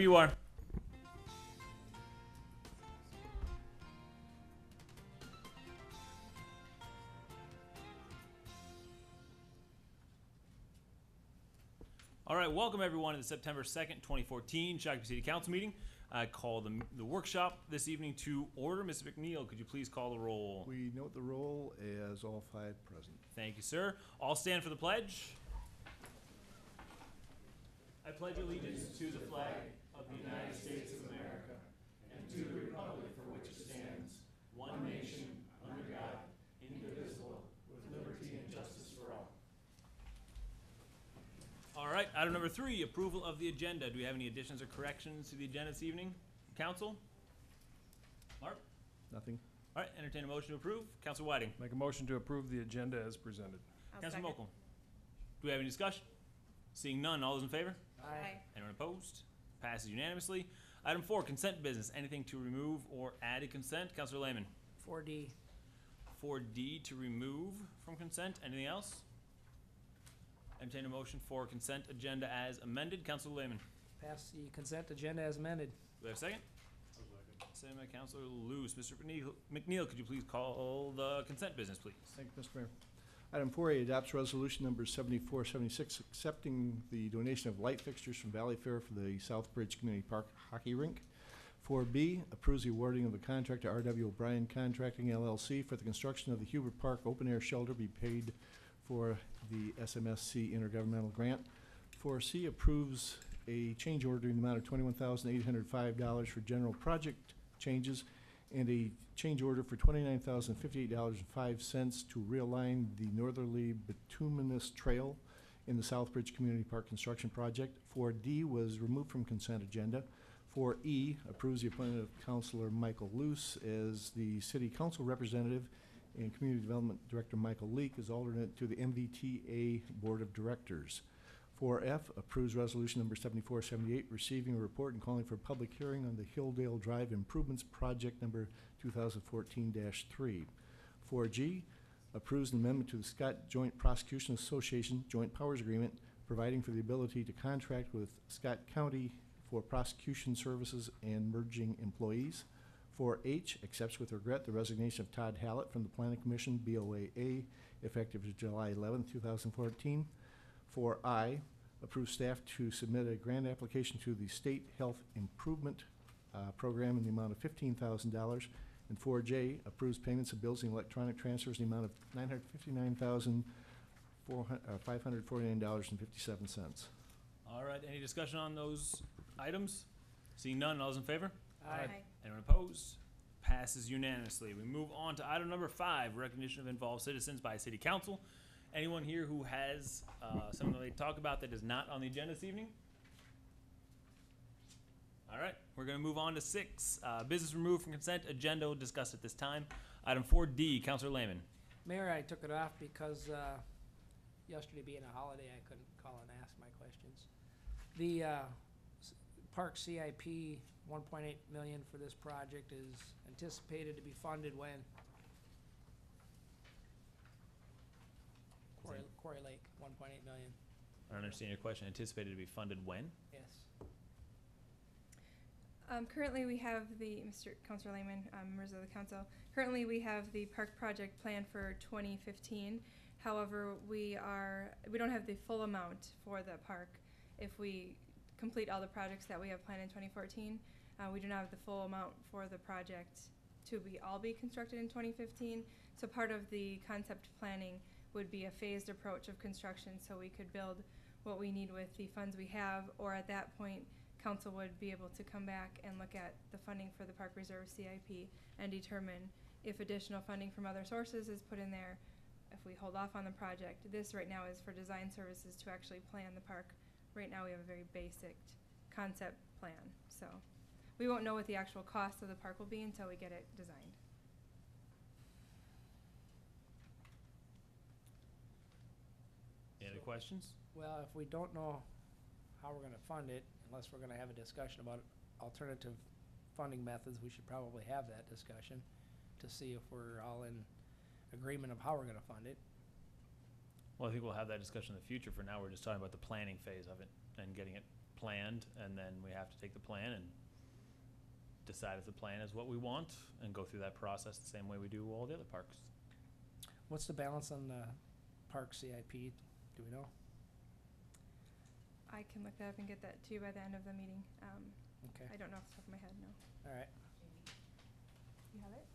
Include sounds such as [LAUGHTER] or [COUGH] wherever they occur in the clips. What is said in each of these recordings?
you are. All right, welcome everyone to the September 2nd, 2014 Shakopee City Council meeting. I call the, the workshop this evening to order. Mr. McNeil, could you please call the roll? We note the roll as all five present. Thank you, sir. All stand for the pledge. I pledge allegiance to the flag the United States of America and to the republic for which it stands, one nation, under God, indivisible, with liberty and justice for all. All right, item number three, approval of the agenda. Do we have any additions or corrections to the agenda this evening? Council? Mark? Nothing? All right, entertain a motion to approve. Council Whiting? Make a motion to approve the agenda as presented. Council Mocol? Do we have any discussion? Seeing none, all those in favor? Aye. Anyone opposed? Passes unanimously. Item four, consent business. Anything to remove or add to consent? Counselor Lehman. Four D. Four D to remove from consent. Anything else? Entertain a motion for consent agenda as amended. Counselor Lehman. Pass the consent agenda as amended. we have a second? Second by Counselor Luce. Mr. McNeil, McNeil, could you please call the consent business, please? Thank you, Mr. Mayor. Item four A adopts resolution number seventy-four seventy-six, accepting the donation of light fixtures from Valleyfair for the Southbridge Community Park Hockey Rink. Four B approves the awarding of a contract to R W O'Brien Contracting LLC for the construction of the Huber Park Open Air Shelter be paid for the SMSC intergovernmental grant. Four C approves a change order in the amount of twenty-one thousand eight hundred five dollars for general project changes and a change order for twenty-nine thousand fifty-eight dollars and five cents to realign the northerly bituminous trail in the Southbridge Community Park Construction Project. Four D was removed from consent agenda. Four E approves the appointment of Counselor Michael Luce as the city council representative and Community Development Director Michael Leek as alternate to the MVTA Board of Directors. 4F approves resolution number 7478, receiving a report and calling for a public hearing on the Hilldale Drive Improvements Project number 2014-3. 4G approves an amendment to the Scott Joint Prosecution Association Joint Powers Agreement, providing for the ability to contract with Scott County for prosecution services and merging employees. 4H accepts with regret the resignation of Todd Hallett from the Planning Commission, BOAA, effective July 11, 2014. For I, approve staff to submit a grant application to the State Health Improvement uh, Program in the amount of fifteen thousand dollars. And four J, approves payments of bills and electronic transfers in the amount of nine hundred fifty-nine thousand uh, five hundred forty-nine dollars and fifty-seven cents. All right, any discussion on those items? Seeing none, all those in favor? Aye. Anyone opposed? Passes unanimously. We move on to item number five, recognition of involved citizens by city council. Anyone here who has, uh, something they talk about that is not on the agenda this evening? All right, we're gonna move on to six, uh, business removed from consent agenda, we'll discuss at this time. Item four D, Counselor Lehman. Mayor, I took it off because, uh, yesterday being a holiday, I couldn't call and ask my questions. The, uh, park CIP, one point eight million for this project is anticipated to be funded when? Quarry, Quarry Lake, one point eight million, I don't understand your question, anticipated to be funded when? yes. Um, currently, we have the, Mr. Councilor Lehman, um, members of the council, currently, we have the park project planned for twenty fifteen. However, we are, we don't have the full amount for the park. If we complete all the projects that we have planned in twenty fourteen, uh, we do not have the full amount for the project to be, all be constructed in twenty fifteen. So part of the concept planning would be a phased approach of construction, so we could build what we need with the funds we have, or at that point, council would be able to come back and look at the funding for the Park Reserve CIP and determine if additional funding from other sources is put in there, if we hold off on the project. This right now is for design services to actually plan the park. Right now, we have a very basic concept plan, so we won't know what the actual cost of the park will be until we get it designed. Other questions? Well, if we don't know how we're gonna fund it, unless we're gonna have a discussion about alternative funding methods, we should probably have that discussion to see if we're all in agreement of how we're gonna fund it. Well, I think we'll have that discussion in the future. For now, we're just talking about the planning phase of it and getting it planned, and then we have to take the plan and decide if the plan is what we want, and go through that process the same way we do all the other parks. What's the balance on the park CIP? Do we know? I can look that up and get that to you by the end of the meeting. Um, Okay, I don't know off the top of my head, no. all right. You have it?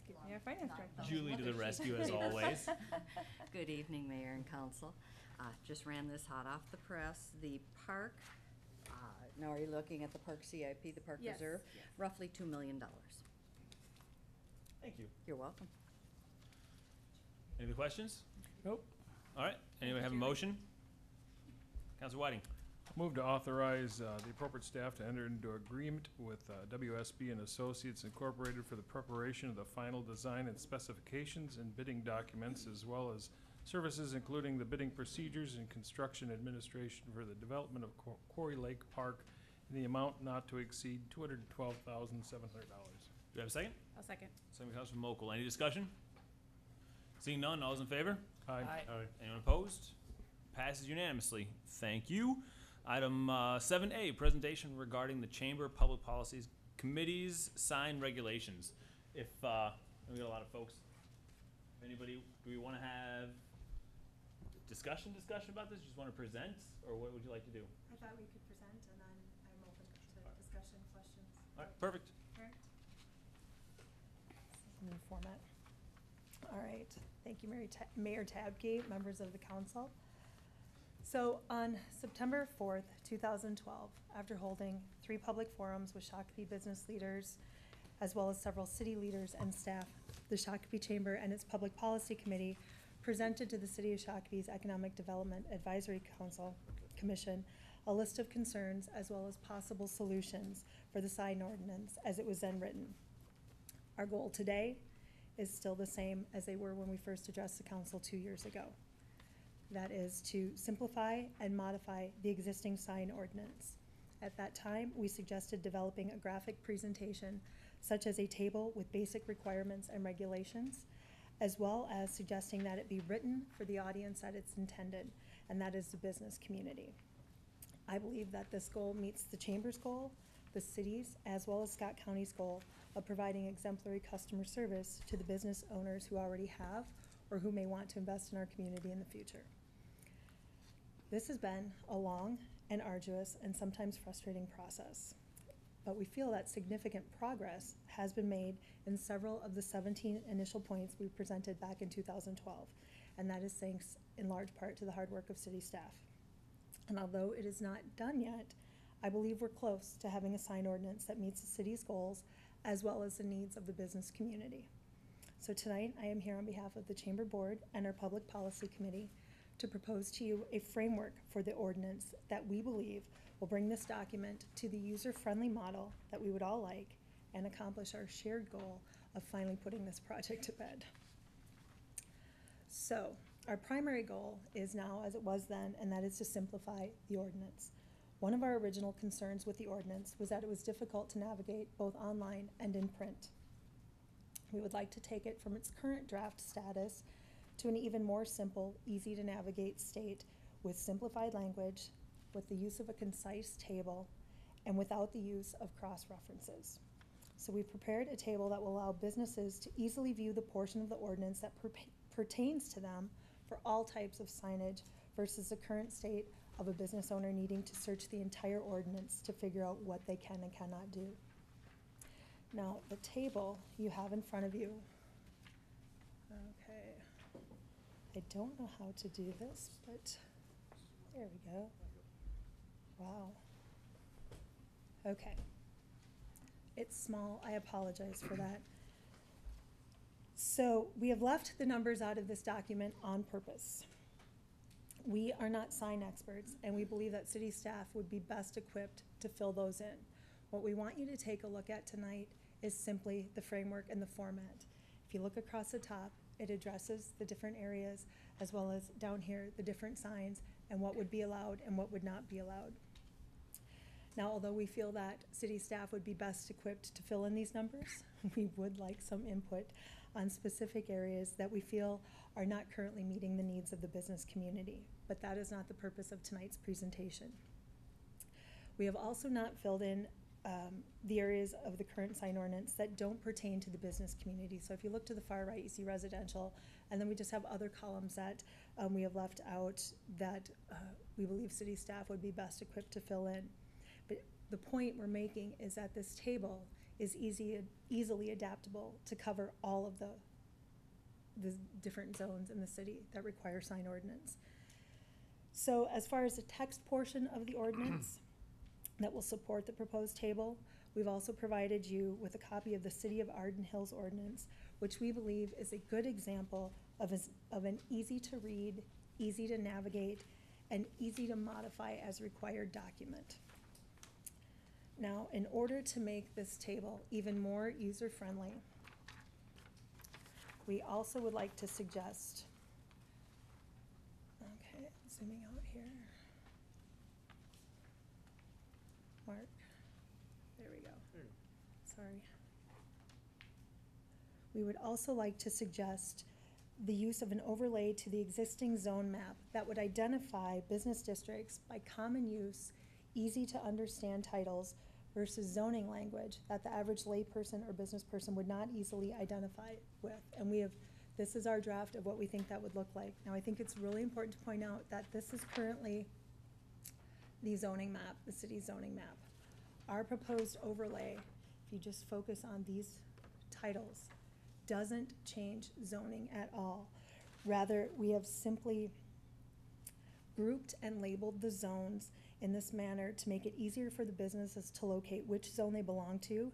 Excuse me, our finance director. Julie to the rescue as always. [LAUGHS] Good evening, Mayor and Council. Uh, Just ran this hot off the press. The park, uh, now are you looking at the park CIP, the park Yes, reserve? yes. Roughly $2 million. Thank you. You're welcome. Any other questions? Nope. All right, anybody have a motion? Counselor Whiting? Move to authorize uh, the appropriate staff to enter into agreement with uh, WSB and Associates Incorporated for the preparation of the final design and specifications and bidding documents, as well as services including the bidding procedures and construction administration for the development of Qu- Quarry Lake Park in the amount not to exceed two hundred and twelve thousand seven hundred dollars. Do we have a second? I'll second. Second comes from Mocol. Any discussion? Seeing none, all those in favor? Aye. Aye. Anyone opposed? Passes unanimously. Thank you. Item uh, seven A, presentation regarding the Chamber of Public Policies Committee's sign regulations. If, uh, we got a lot of folks. Anybody, do we wanna have discussion, discussion about this? Just wanna present, or what would you like to do? I thought we could present and then I'm open to discussion, questions. Alright, perfect. New format. All right, thank you, Mary Ta- Mayor Tabke, members of the council. So on September fourth, two thousand twelve, after holding three public forums with Shakopee business leaders, as well as several city leaders and staff, the Shakopee Chamber and its Public Policy Committee presented to the City of Shakopee's Economic Development Advisory Council, Commission, a list of concerns as well as possible solutions for the sign ordinance as it was then written. Our goal today is still the same as they were when we first addressed the council two years ago. That is to simplify and modify the existing sign ordinance. At that time, we suggested developing a graphic presentation such as a table with basic requirements and regulations, as well as suggesting that it be written for the audience that it's intended, and that is the business community. I believe that this goal meets the chamber's goal, the city's, as well as Scott County's goal of providing exemplary customer service to the business owners who already have or who may want to invest in our community in the future. This has been a long and arduous and sometimes frustrating process, but we feel that significant progress has been made in several of the 17 initial points we presented back in 2012, and that is thanks in large part to the hard work of city staff. And although it is not done yet, I believe we're close to having a sign ordinance that meets the city's goals as well as the needs of the business community. So tonight, I am here on behalf of the Chamber Board and our Public Policy Committee to propose to you a framework for the ordinance that we believe will bring this document to the user-friendly model that we would all like and accomplish our shared goal of finally putting this project to bed. So, our primary goal is now, as it was then, and that is to simplify the ordinance. One of our original concerns with the ordinance was that it was difficult to navigate both online and in print. We would like to take it from its current draft status to an even more simple, easy to navigate state with simplified language, with the use of a concise table, and without the use of cross-references. So we've prepared a table that will allow businesses to easily view the portion of the ordinance that perpa- pertains to them for all types of signage versus the current state of a business owner needing to search the entire ordinance to figure out what they can and cannot do. Now, the table you have in front of you. Okay. I don't know how to do this, but there we go. Wow. Okay. It's small, I apologize for that. So we have left the numbers out of this document on purpose. We are not sign experts, and we believe that city staff would be best equipped to fill those in. What we want you to take a look at tonight is simply the framework and the format. If you look across the top, it addresses the different areas, as well as down here, the different signs, and what would be allowed and what would not be allowed. Now, although we feel that city staff would be best equipped to fill in these numbers, [LAUGHS] we would like some input on specific areas that we feel are not currently meeting the needs of the business community. But that is not the purpose of tonight's presentation. We have also not filled in um, the areas of the current sign ordinance that don't pertain to the business community. So if you look to the far right, you see residential, and then we just have other columns that um, we have left out that uh, we believe city staff would be best equipped to fill in. But the point we're making is that this table is easy, easily adaptable to cover all of the, the different zones in the city that require sign ordinance. So as far as the text portion of the ordinance [CLEARS THROAT] that will support the proposed table, we've also provided you with a copy of the City of Arden Hills ordinance, which we believe is a good example of, of an easy-to-read, easy-to-navigate, and easy-to-modify as required document. Now, in order to make this table even more user-friendly, we also would like to suggest, okay, zooming out here. Mark, there we go. Hmm. Sorry. We would also like to suggest the use of an overlay to the existing zone map that would identify business districts by common use, easy to understand titles versus zoning language that the average layperson or business person would not easily identify with. And we have, this is our draft of what we think that would look like. Now, I think it's really important to point out that this is currently the zoning map, the city zoning map. Our proposed overlay, if you just focus on these titles, doesn't change zoning at all. Rather, we have simply grouped and labeled the zones in this manner to make it easier for the businesses to locate which zone they belong to.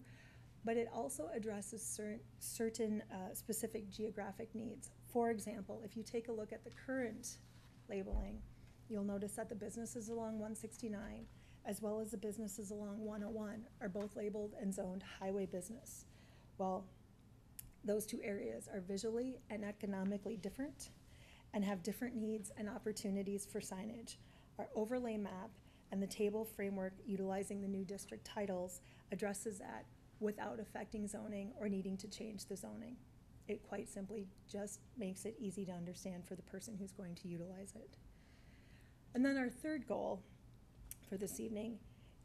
But it also addresses cer- certain uh, specific geographic needs. For example, if you take a look at the current labeling, you'll notice that the businesses along one sixty-nine, as well as the businesses along one oh one, are both labeled and zoned highway business. Well, those two areas are visually and economically different and have different needs and opportunities for signage. Our overlay map and the table framework utilizing the new district titles addresses that without affecting zoning or needing to change the zoning. It quite simply just makes it easy to understand for the person who's going to utilize it. And then our third goal for this evening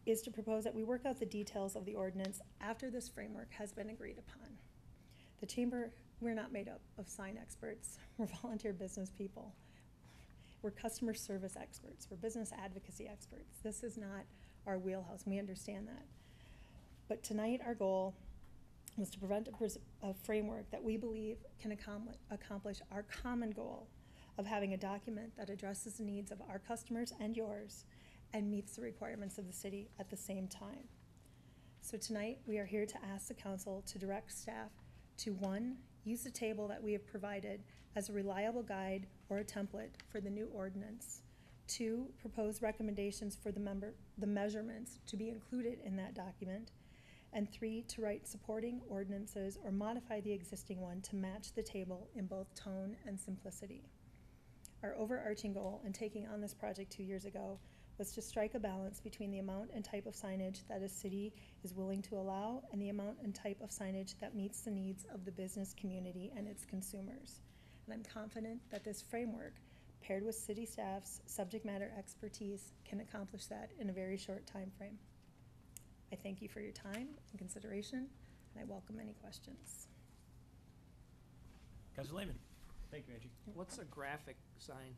is to propose that we work out the details of the ordinance after this framework has been agreed upon. The chamber, we're not made up of sign experts, [LAUGHS] we're volunteer business people. We're customer service experts, we're business advocacy experts. This is not our wheelhouse, we understand that. But tonight, our goal was to prevent a, a framework that we believe can accomplish our common goal of having a document that addresses the needs of our customers and yours and meets the requirements of the city at the same time. So tonight, we are here to ask the council to direct staff to, one, use the table that we have provided as a reliable guide or a template for the new ordinance. Two, propose recommendations for the member, the measurements to be included in that document. And three, to write supporting ordinances or modify the existing one to match the table in both tone and simplicity. Our overarching goal in taking on this project two years ago was to strike a balance between the amount and type of signage that a city is willing to allow and the amount and type of signage that meets the needs of the business community and its consumers. And I'm confident that this framework, paired with city staff's subject matter expertise, can accomplish that in a very short time frame. I thank you for your time and consideration, and I welcome any questions. Councilor Lehman. Thank you, Angie. What's a graphic sign?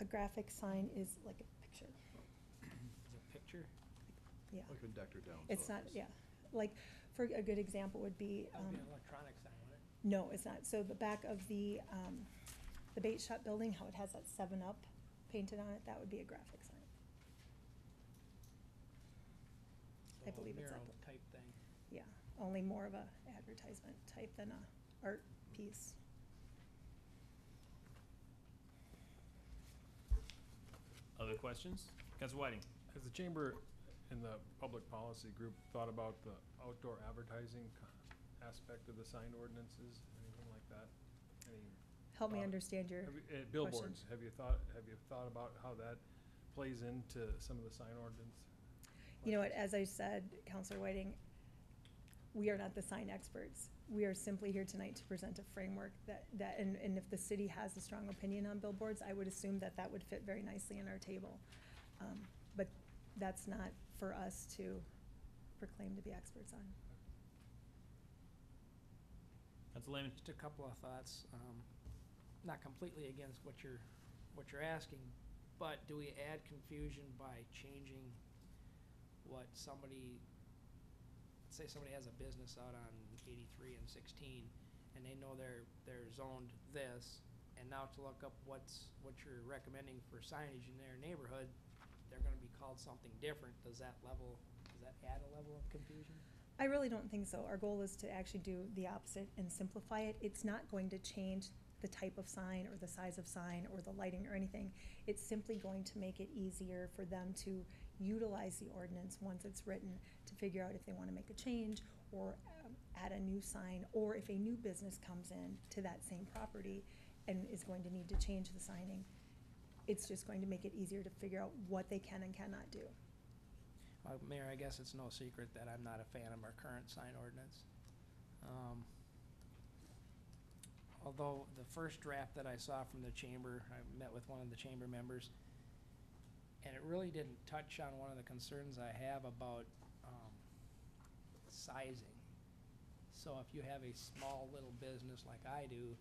A graphic sign is like a picture, Is a picture? yeah. Like a Dr. Downs It's not, yeah, like, for a good example would be, That would be um, an electronic sign, wouldn't it? No, it's not. So the back of the, um, the bait shop building, how it has that seven up painted on it, that would be a graphic sign. I So a believe it's up. mural type thing. Yeah, only more of a advertisement type than a art piece. Other questions? Councilor Whiting. Has the chamber and the public policy group thought about the outdoor advertising co- aspect of the sign ordinances, anything like that? Any, Help me understand your, have you- eh, billboards, have you thought, have you thought about how that plays into some of the sign ordinance? you know what, questions? as I said, Counselor Whiting, we are not the sign experts. We are simply here tonight to present a framework that, that, and, and if the city has a strong opinion on billboards, I would assume that that would fit very nicely in our table. Um, But that's not for us to proclaim to be experts on. Council Lehman? Just a couple of thoughts, um, not completely against what you're, what you're asking, but do we add confusion by changing what somebody, say somebody has a business out on eighty-three and sixteen, and they know they're, they're zoned this, and now to look up what's, what you're recommending for signage in their neighborhood, they're gonna be called something different, does that level, does that add a level of confusion? I really don't think so. Our goal is to actually do the opposite and simplify it. It's not going to change the type of sign or the size of sign or the lighting or anything. It's simply going to make it easier for them to utilize the ordinance once it's written to figure out if they want to make a change or um, add a new sign, or if a new business comes in to that same property and is going to need to change the signing. It's just going to make it easier to figure out what they can and cannot do. Uh, Mayor, I guess it's no secret that I'm not a fan of our current sign ordinance. Um, Although the first draft that I saw from the chamber, I met with one of the chamber members, and it really didn't touch on one of the concerns I have about, um, sizing. So if you have a small little business like I do,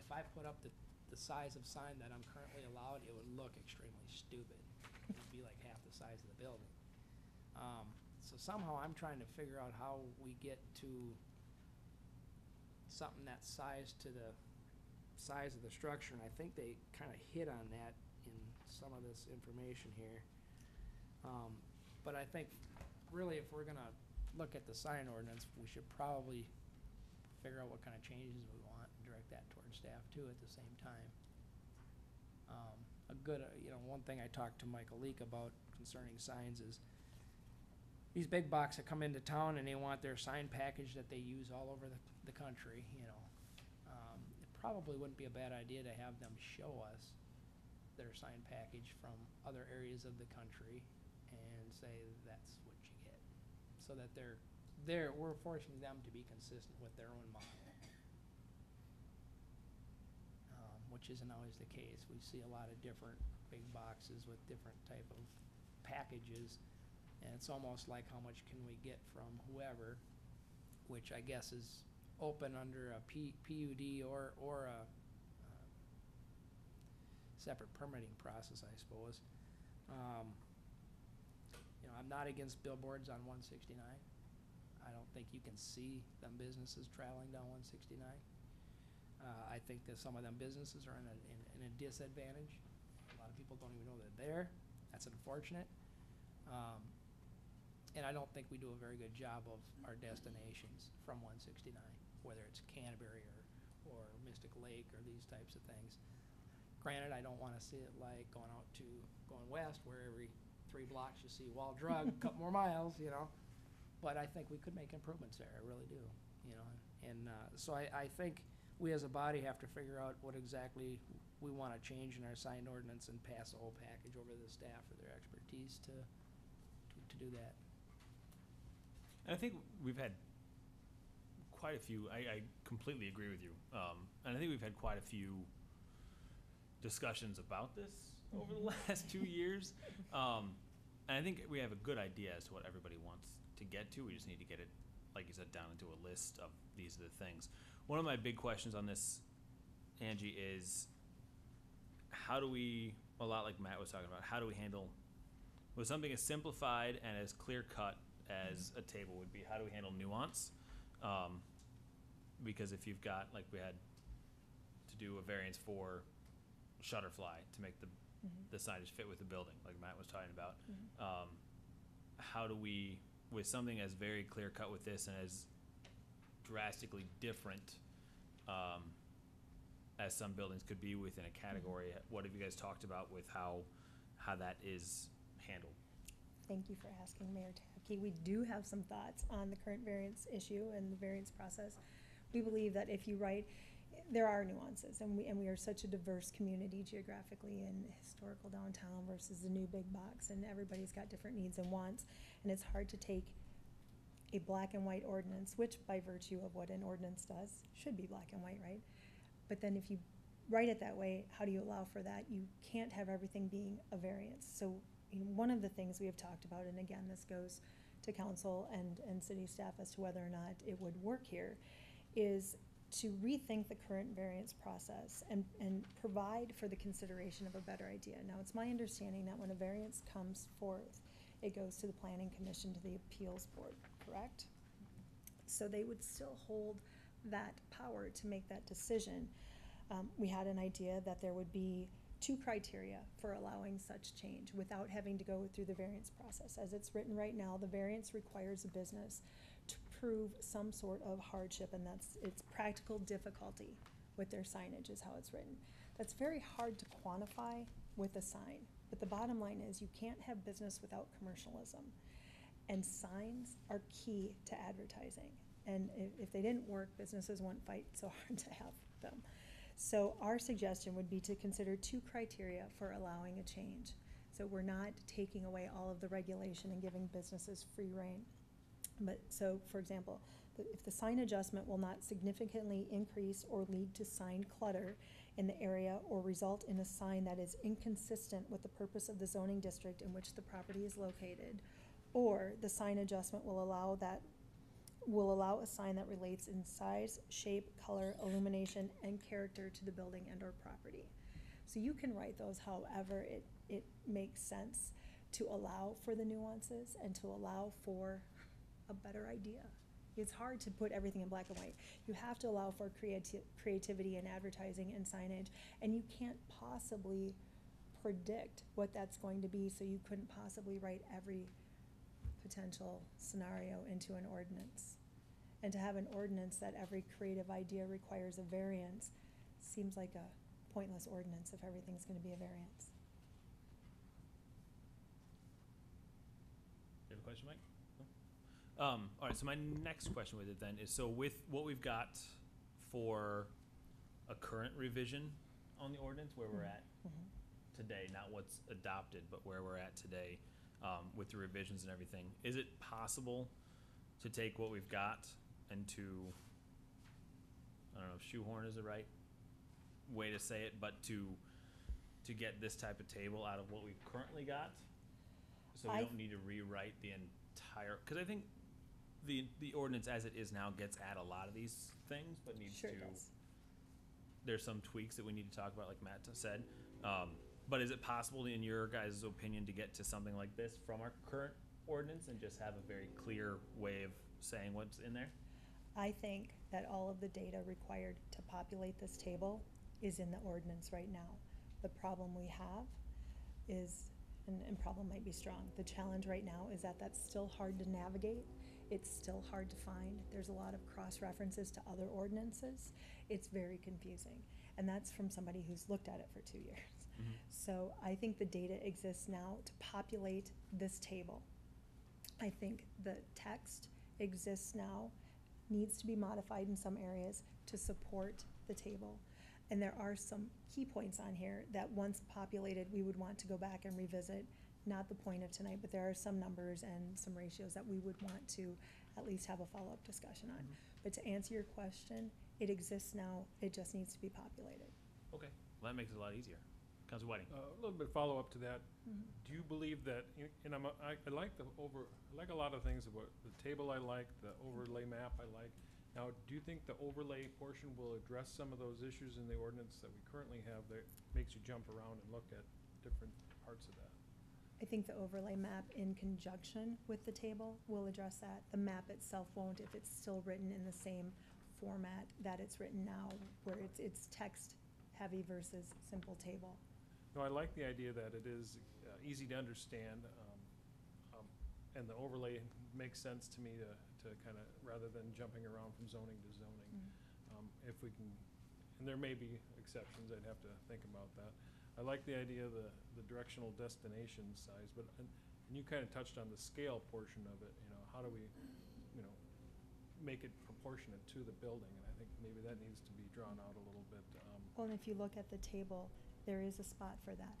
if I put up the, the size of sign that I'm currently allowed, it would look extremely stupid. It'd be like half the size of the building. Um, so somehow I'm trying to figure out how we get to something that size to the size of the structure, and I think they kinda hit on that in some of this information here. Um, but I think really if we're gonna look at the sign ordinance, we should probably figure out what kind of changes we want and direct that towards staff too at the same time. Um, a good, uh, you know, one thing I talked to Michael Leek about concerning signs is these big box that come into town and they want their sign package that they use all over the, the country, you know. Um, it probably wouldn't be a bad idea to have them show us their sign package from other areas of the country and say that's what you get. So that they're, they're, we're forcing them to be consistent with their own model. Um, which isn't always the case. We see a lot of different big boxes with different type of packages. And it's almost like how much can we get from whoever, which I guess is open under a P, PUD or, or a, uh, separate permitting process, I suppose. Um, you know, I'm not against billboards on one sixty-nine. I don't think you can see them businesses traveling down one sixty-nine. Uh, I think that some of them businesses are in a, in, in a disadvantage. A lot of people don't even know they're there. That's unfortunate. Um, and I don't think we do a very good job of our destinations from one sixty-nine, whether it's Canterbury or, or Mystic Lake or these types of things. Granted, I don't wanna see it like going out to, going west where every three blocks you see Wall Drug, a couple more miles, you know? But I think we could make improvements there, I really do, you know? And, uh, so I, I think we as a body have to figure out what exactly we wanna change in our sign ordinance and pass the whole package over to the staff for their expertise to, to, to do that. And I think we've had quite a few, I, I completely agree with you. Um, and I think we've had quite a few discussions about this over the [LAUGHS] last two years. Um, and I think we have a good idea as to what everybody wants to get to. We just need to get it, like you said, down into a list of these are the things. One of my big questions on this, Angie, is how do we, a lot like Matt was talking about, how do we handle with something as simplified and as clear cut as a table would be, how do we handle nuance? Um, because if you've got, like we had to do a variance for Shutterfly to make the, Mhm. the signage fit with the building, like Matt was talking about. Mhm. Um, how do we, with something as very clear cut with this and as drastically different, um, as some buildings could be within a category, what have you guys talked about with how, how that is handled? Thank you for asking, Mayor Tabke. We do have some thoughts on the current variance issue and the variance process. We believe that if you write, there are nuances, and we, and we are such a diverse community geographically and historical downtown versus the new big box, and everybody's got different needs and wants, and it's hard to take a black and white ordinance, which by virtue of what an ordinance does, should be black and white, right? But then if you write it that way, how do you allow for that? You can't have everything being a variance. So one of the things we have talked about, and again, this goes to council and, and city staff as to whether or not it would work here, is to rethink the current variance process and, and provide for the consideration of a better idea. Now, it's my understanding that when a variance comes forth, it goes to the planning commission, to the appeals board, correct? So they would still hold that power to make that decision. Um, we had an idea that there would be two criteria for allowing such change without having to go through the variance process. As it's written right now, the variance requires a business to prove some sort of hardship, and that's, it's practical difficulty with their signage is how it's written. That's very hard to quantify with a sign, but the bottom line is you can't have business without commercialism. And signs are key to advertising. And if, if they didn't work, businesses wouldn't fight so [LAUGHS] hard to have them. So our suggestion would be to consider two criteria for allowing a change. So we're not taking away all of the regulation and giving businesses free reign. But, so, for example, if the sign adjustment will not significantly increase or lead to sign clutter in the area or result in a sign that is inconsistent with the purpose of the zoning district in which the property is located, or the sign adjustment will allow that, will allow a sign that relates in size, shape, color, illumination, and character to the building and or property. So you can write those however it, it makes sense to allow for the nuances and to allow for a better idea. It's hard to put everything in black and white. You have to allow for creati- creativity in advertising and signage, and you can't possibly predict what that's going to be, so you couldn't possibly write every potential scenario into an ordinance. And to have an ordinance that every creative idea requires a variance seems like a pointless ordinance if everything's gonna be a variance. You have a question, Mike? No? Um, all right, so my next question with it then is, so with what we've got for a current revision on the ordinance, where we're at Mhm. today, not what's adopted, but where we're at today, um, with the revisions and everything, is it possible to take what we've got and to, I don't know, if shoehorn is the right way to say it, but to, to get this type of table out of what we've currently got? So we I- don't need to rewrite the entire, cause I think the, the ordinance as it is now gets at a lot of these things, but needs to does. there's some tweaks that we need to talk about, like Matt said. Um, but is it possible, in your guys' opinion, to get to something like this from our current ordinance and just have a very clear way of saying what's in there? I think that all of the data required to populate this table is in the ordinance right now. The problem we have is, and, and problem might be strong, the challenge right now is that that's still hard to navigate. It's still hard to find. There's a lot of cross-references to other ordinances. It's very confusing. And that's from somebody who's looked at it for two years. Mm-hmm. So I think the data exists now to populate this table. I think the text exists now, needs to be modified in some areas to support the table. And there are some key points on here that once populated, we would want to go back and revisit. Not the point of tonight, but there are some numbers and some ratios that we would want to at least have a follow-up discussion on. Mm-hmm. But to answer your question, it exists now, it just needs to be populated. Okay, well, that makes it a lot easier. Council Whiting? Uh, A little bit follow-up to that. Do you believe that, and I'm, a- I, I like the over, I like a lot of things about the table I like, the overlay map I like. Now, do you think the overlay portion will address some of those issues in the ordinance that we currently have that makes you jump around and look at different parts of that? I think the overlay map in conjunction with the table will address that. The map itself won't if it's still written in the same format that it's written now, where it's, it's text-heavy versus simple table. No, I like the idea that it is uh, easy to understand, um, um, and the overlay makes sense to me to, to kind of, rather than jumping around from zoning to zoning. Um, If we can, and there may be exceptions, I'd have to think about that. I like the idea of the, the directional destination size, but, and and you kind of touched on the scale portion of it, you know, how do we, you know, make it proportionate to the building, and I think maybe that needs to be drawn out a little bit. um, Well, and if you look at the table, there is a spot for that.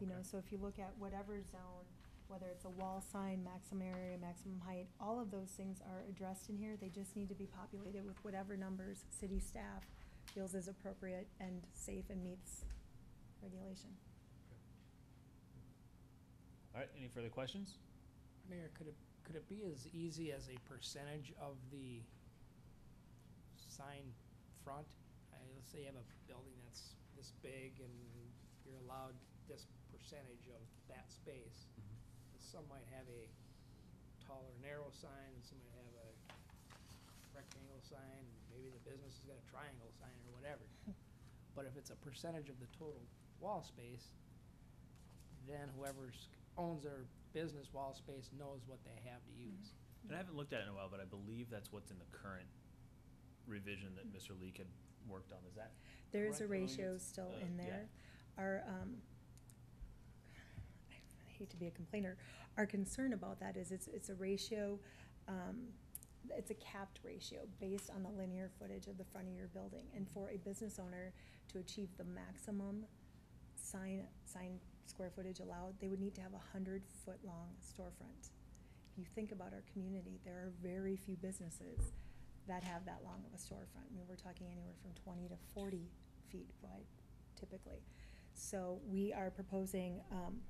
You know, Okay. so if you look at whatever zone, whether it's a wall sign, maximum area, maximum height, all of those things are addressed in here. They just need to be populated with whatever numbers city staff feels is appropriate and safe and meets regulation. All right, any further questions? Mayor, could it, could it be as easy as a percentage of the sign front? Uh, let's say you have a building that's this big and you're allowed this percentage of that space. Mm-hmm. Some might have a taller, narrow sign, and some might have a rectangle sign, and maybe the business has got a triangle sign or whatever. [LAUGHS] But if it's a percentage of the total wall space, then whoever owns their business wall space knows what they have to mm-hmm. use. And I haven't looked at it in a while, but I believe that's what's in the current revision that mm-hmm. Mr. Leek had worked on. Is that There is a ratio still Uh, in yeah. there. Our, um, I hate to be a complainer, our concern about that is it's, it's a ratio, um, it's a capped ratio based on the linear footage of the front of your building. And for a business owner to achieve the maximum sign, sign square footage allowed, they would need to have a hundred foot long storefront. If you think about our community, there are very few businesses that have that long of a storefront. I mean, we're talking anywhere from twenty to forty feet wide typically. So we are proposing, um,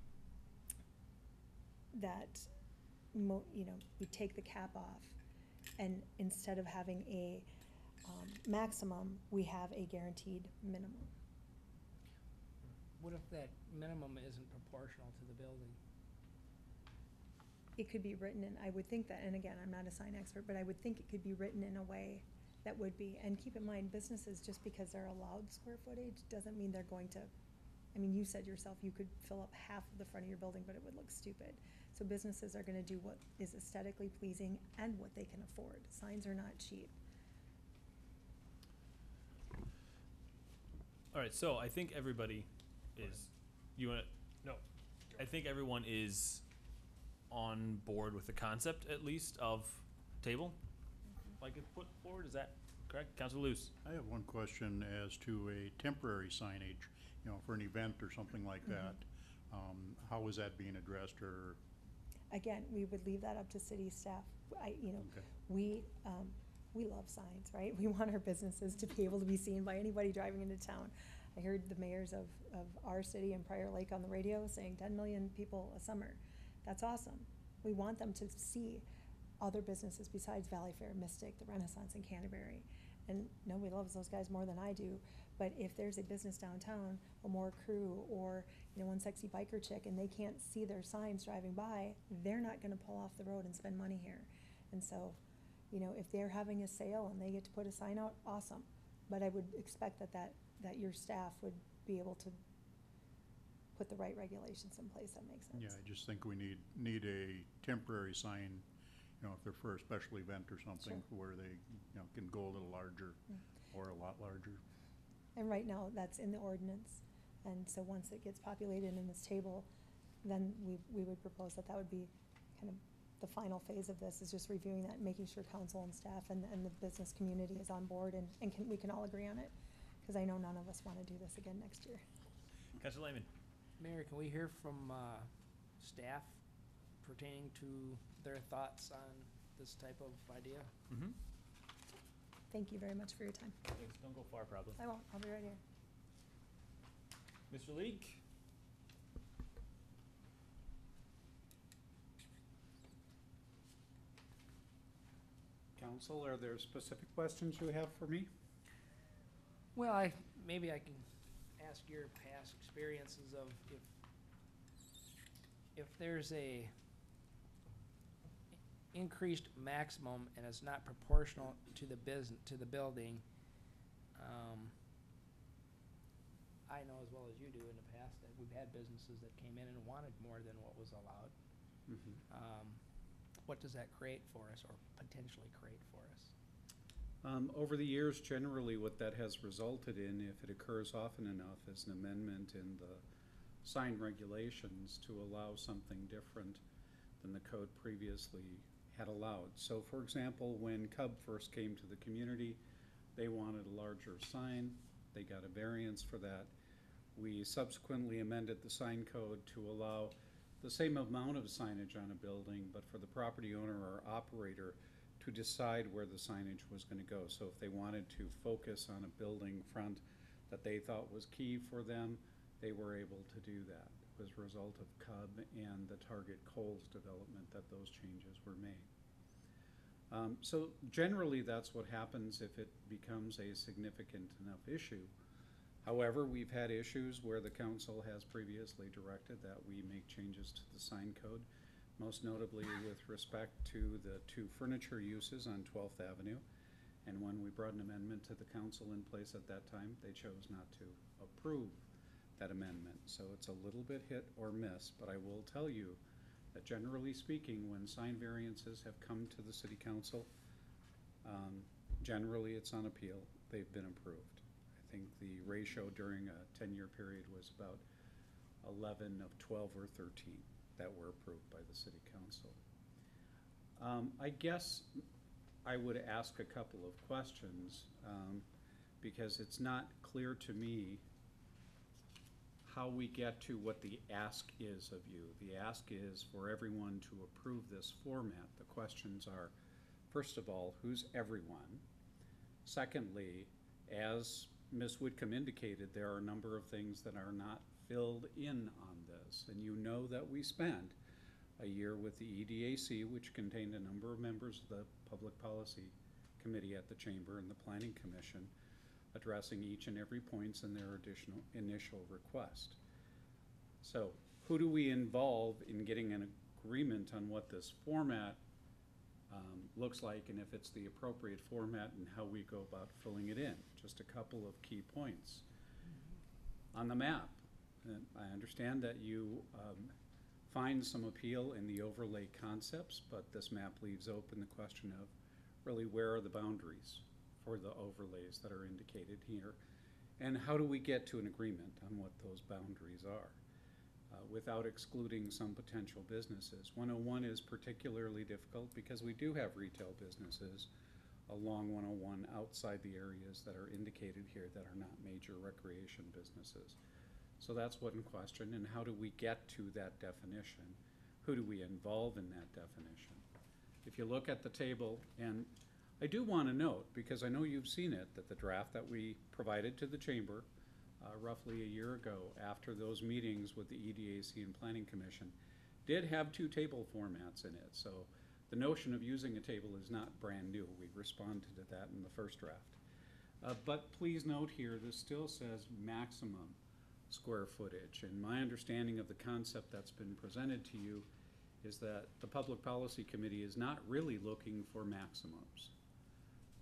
that mo, you know, we take the cap off. And instead of having a, um, maximum, we have a guaranteed minimum. What if that minimum isn't proportional to the building? It could be written in, I would think that, and again, I'm not a sign expert, but I would think it could be written in a way that would be, and keep in mind, businesses, just because they're allowed square footage, doesn't mean they're going to, I mean, you said yourself, you could fill up half of the front of your building, but it would look stupid. So businesses are gonna do what is aesthetically pleasing and what they can afford. Signs are not cheap. All right, so I think everybody is, you wanna? No. I think everyone is on board with the concept, at least, of table? Like it put forward, is that correct? Council Luce? I have one question as to a temporary signage, you know, for an event or something like that. Um, how is that being addressed or, Again, we would leave that up to city staff. I, you know, okay, we, um, we love signs, right? We want our businesses to be able to be seen by anybody driving into town. I heard the mayors of, of our city and Prior Lake on the radio saying ten million people a summer. That's awesome. We want them to see other businesses besides Valleyfair, Mystic, the Renaissance and Canterbury. And nobody loves those guys more than I do, but if there's a business downtown, a more crew, or, you know, one sexy biker chick, and they can't see their signs driving by, they're not gonna pull off the road and spend money here. And so, you know, if they're having a sale and they get to put a sign out, awesome. But I would expect that that, that your staff would be able to put the right regulations in place, that makes sense. yeah, I just think we need, need a temporary sign, you know, if they're for a special event or something, where they, you know, can go a little larger Mm. or a lot larger. And right now, that's in the ordinance, and so once it gets populated in this table, then we, we would propose that that would be kind of the final phase of this, is just reviewing that, and making sure council and staff and, and the business community is on board, and, and can, we can all agree on it. Cause I know none of us wanna do this again next year. Council Lehman? Mayor, can we hear from, uh, staff pertaining to their thoughts on this type of idea? Mm-hmm. Thank you very much for your time. Thanks, don't go far, probably. I won't, I'll be right here. Mr. Leek? Council, are there specific questions you have for me? Well, I, maybe I can ask your past experiences of if, if there's a increased maximum and it's not proportional to the business, to the building, um, I know as well as you do in the past that we've had businesses that came in and wanted more than what was allowed. Um, what does that create for us or potentially create for us? Um, over the years, generally what that has resulted in, if it occurs often enough, is an amendment in the sign regulations to allow something different than the code previously had allowed. So for example, when Cub first came to the community, they wanted a larger sign, they got a variance for that. We subsequently amended the sign code to allow the same amount of signage on a building, but for the property owner or operator to decide where the signage was gonna go. So if they wanted to focus on a building front that they thought was key for them, they were able to do that. Was a result of Cub and the Target Kohl's development that those changes were made. Um, so generally, that's what happens if it becomes a significant enough issue. However, we've had issues where the council has previously directed that we make changes to the sign code, most notably with respect to the two furniture uses on Twelfth Avenue. And when we brought an amendment to the council in place at that time, they chose not to approve that amendment. So it's a little bit hit or miss, but I will tell you that generally speaking, when sign variances have come to the city council, um, generally it's on appeal, they've been approved. I think the ratio during a ten-year period was about eleven of twelve or thirteen that were approved by the city council. Um, I guess I would ask a couple of questions, um, because it's not clear to me how we get to what the ask is of you. The ask is for everyone to approve this format. The questions are, first of all, who's everyone? Secondly, as Ms. Whitcomb indicated, there are a number of things that are not filled in on this. And you know that we spent a year with the EDAC, which contained a number of members of the Public Policy Committee at the Chamber and the Planning Commission, addressing each and every points in their additional, initial request. So, who do we involve in getting an agreement on what this format um, looks like and if it's the appropriate format and how we go about filling it in? Just a couple of key points. On the map, and I understand that you um, find some appeal in the overlay concepts, but this map leaves open the question of really where are the boundaries for the overlays that are indicated here? And how do we get to an agreement on what those boundaries are? uh, without excluding some potential businesses. 101 is particularly difficult because we do have retail businesses along 101 outside the areas that are indicated here that are not major recreation businesses. So that's one question, and how do we get to that definition? Who do we involve in that definition? If you look at the table, and I do want to note, because I know you've seen it, that the draft that we provided to the chamber uh, roughly a year ago, after those meetings with the EDAC and Planning Commission, did have two table formats in it. So the notion of using a table is not brand new. We responded to that in the first draft. Uh, But please note here, this still says maximum square footage. And my understanding of the concept that's been presented to you is that the Public Policy Committee is not really looking for maximums.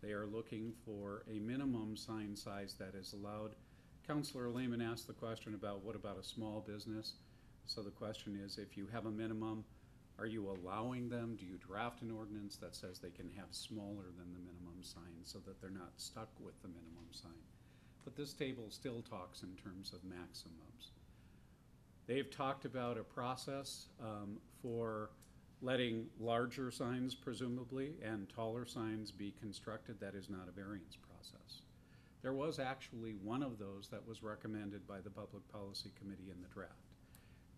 They are looking for a minimum sign size that is allowed. Counselor Lehman asked the question about what about a small business? So the question is, if you have a minimum, are you allowing them, do you draft an ordinance that says they can have smaller than the minimum sign so that they're not stuck with the minimum sign? But this table still talks in terms of maximums. They've talked about a process um, for letting larger signs presumably and taller signs be constructed. That is not a variance process. There was actually one of those that was recommended by the Public Policy Committee in the draft.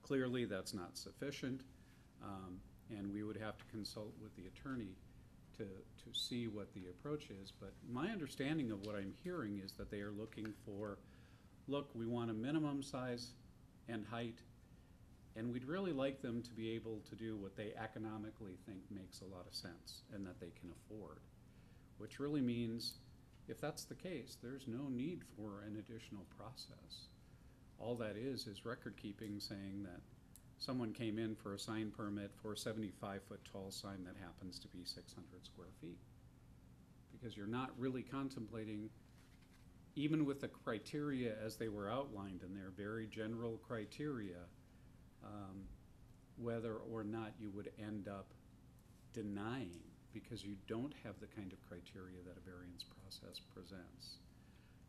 Clearly, that's not sufficient, um, and we would have to consult with the attorney to, to see what the approach is. But my understanding of what I'm hearing is that they are looking for, look, we want a minimum size and height, and we'd really like them to be able to do what they economically think makes a lot of sense and that they can afford. Which really means, if that's the case, there's no need for an additional process. All that is, is record keeping saying that someone came in for a sign permit for a seventy-five foot tall sign that happens to be six hundred square feet. Because you're not really contemplating, even with the criteria as they were outlined in their very general criteria, um, whether or not you would end up denying, because you don't have the kind of criteria that a variance process presents.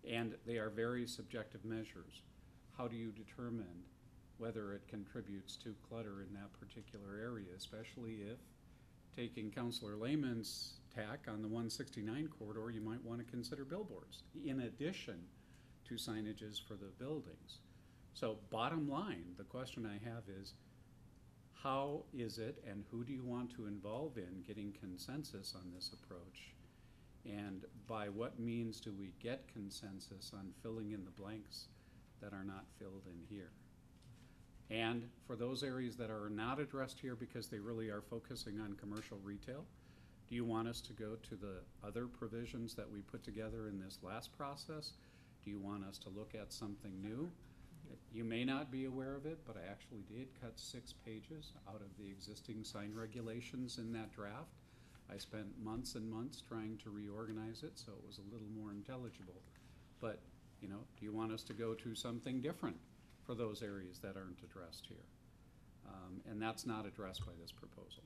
And they are very subjective measures. How do you determine whether it contributes to clutter in that particular area, especially if, taking Counselor Lehman's tack on the one sixty-nine corridor, you might wanna consider billboards, in addition to signages for the buildings. So bottom line, the question I have is, how is it and who do you want to involve in getting consensus on this approach? And by what means do we get consensus on filling in the blanks that are not filled in here? And for those areas that are not addressed here because they really are focusing on commercial retail, do you want us to go to the other provisions that we put together in this last process? Do you want us to look at something new? You may not be aware of it, but I actually did cut six pages out of the existing sign regulations in that draft. I spent months and months trying to reorganize it, so it was a little more intelligible. But, you know, do you want us to go to something different for those areas that aren't addressed here? Um, and that's not addressed by this proposal.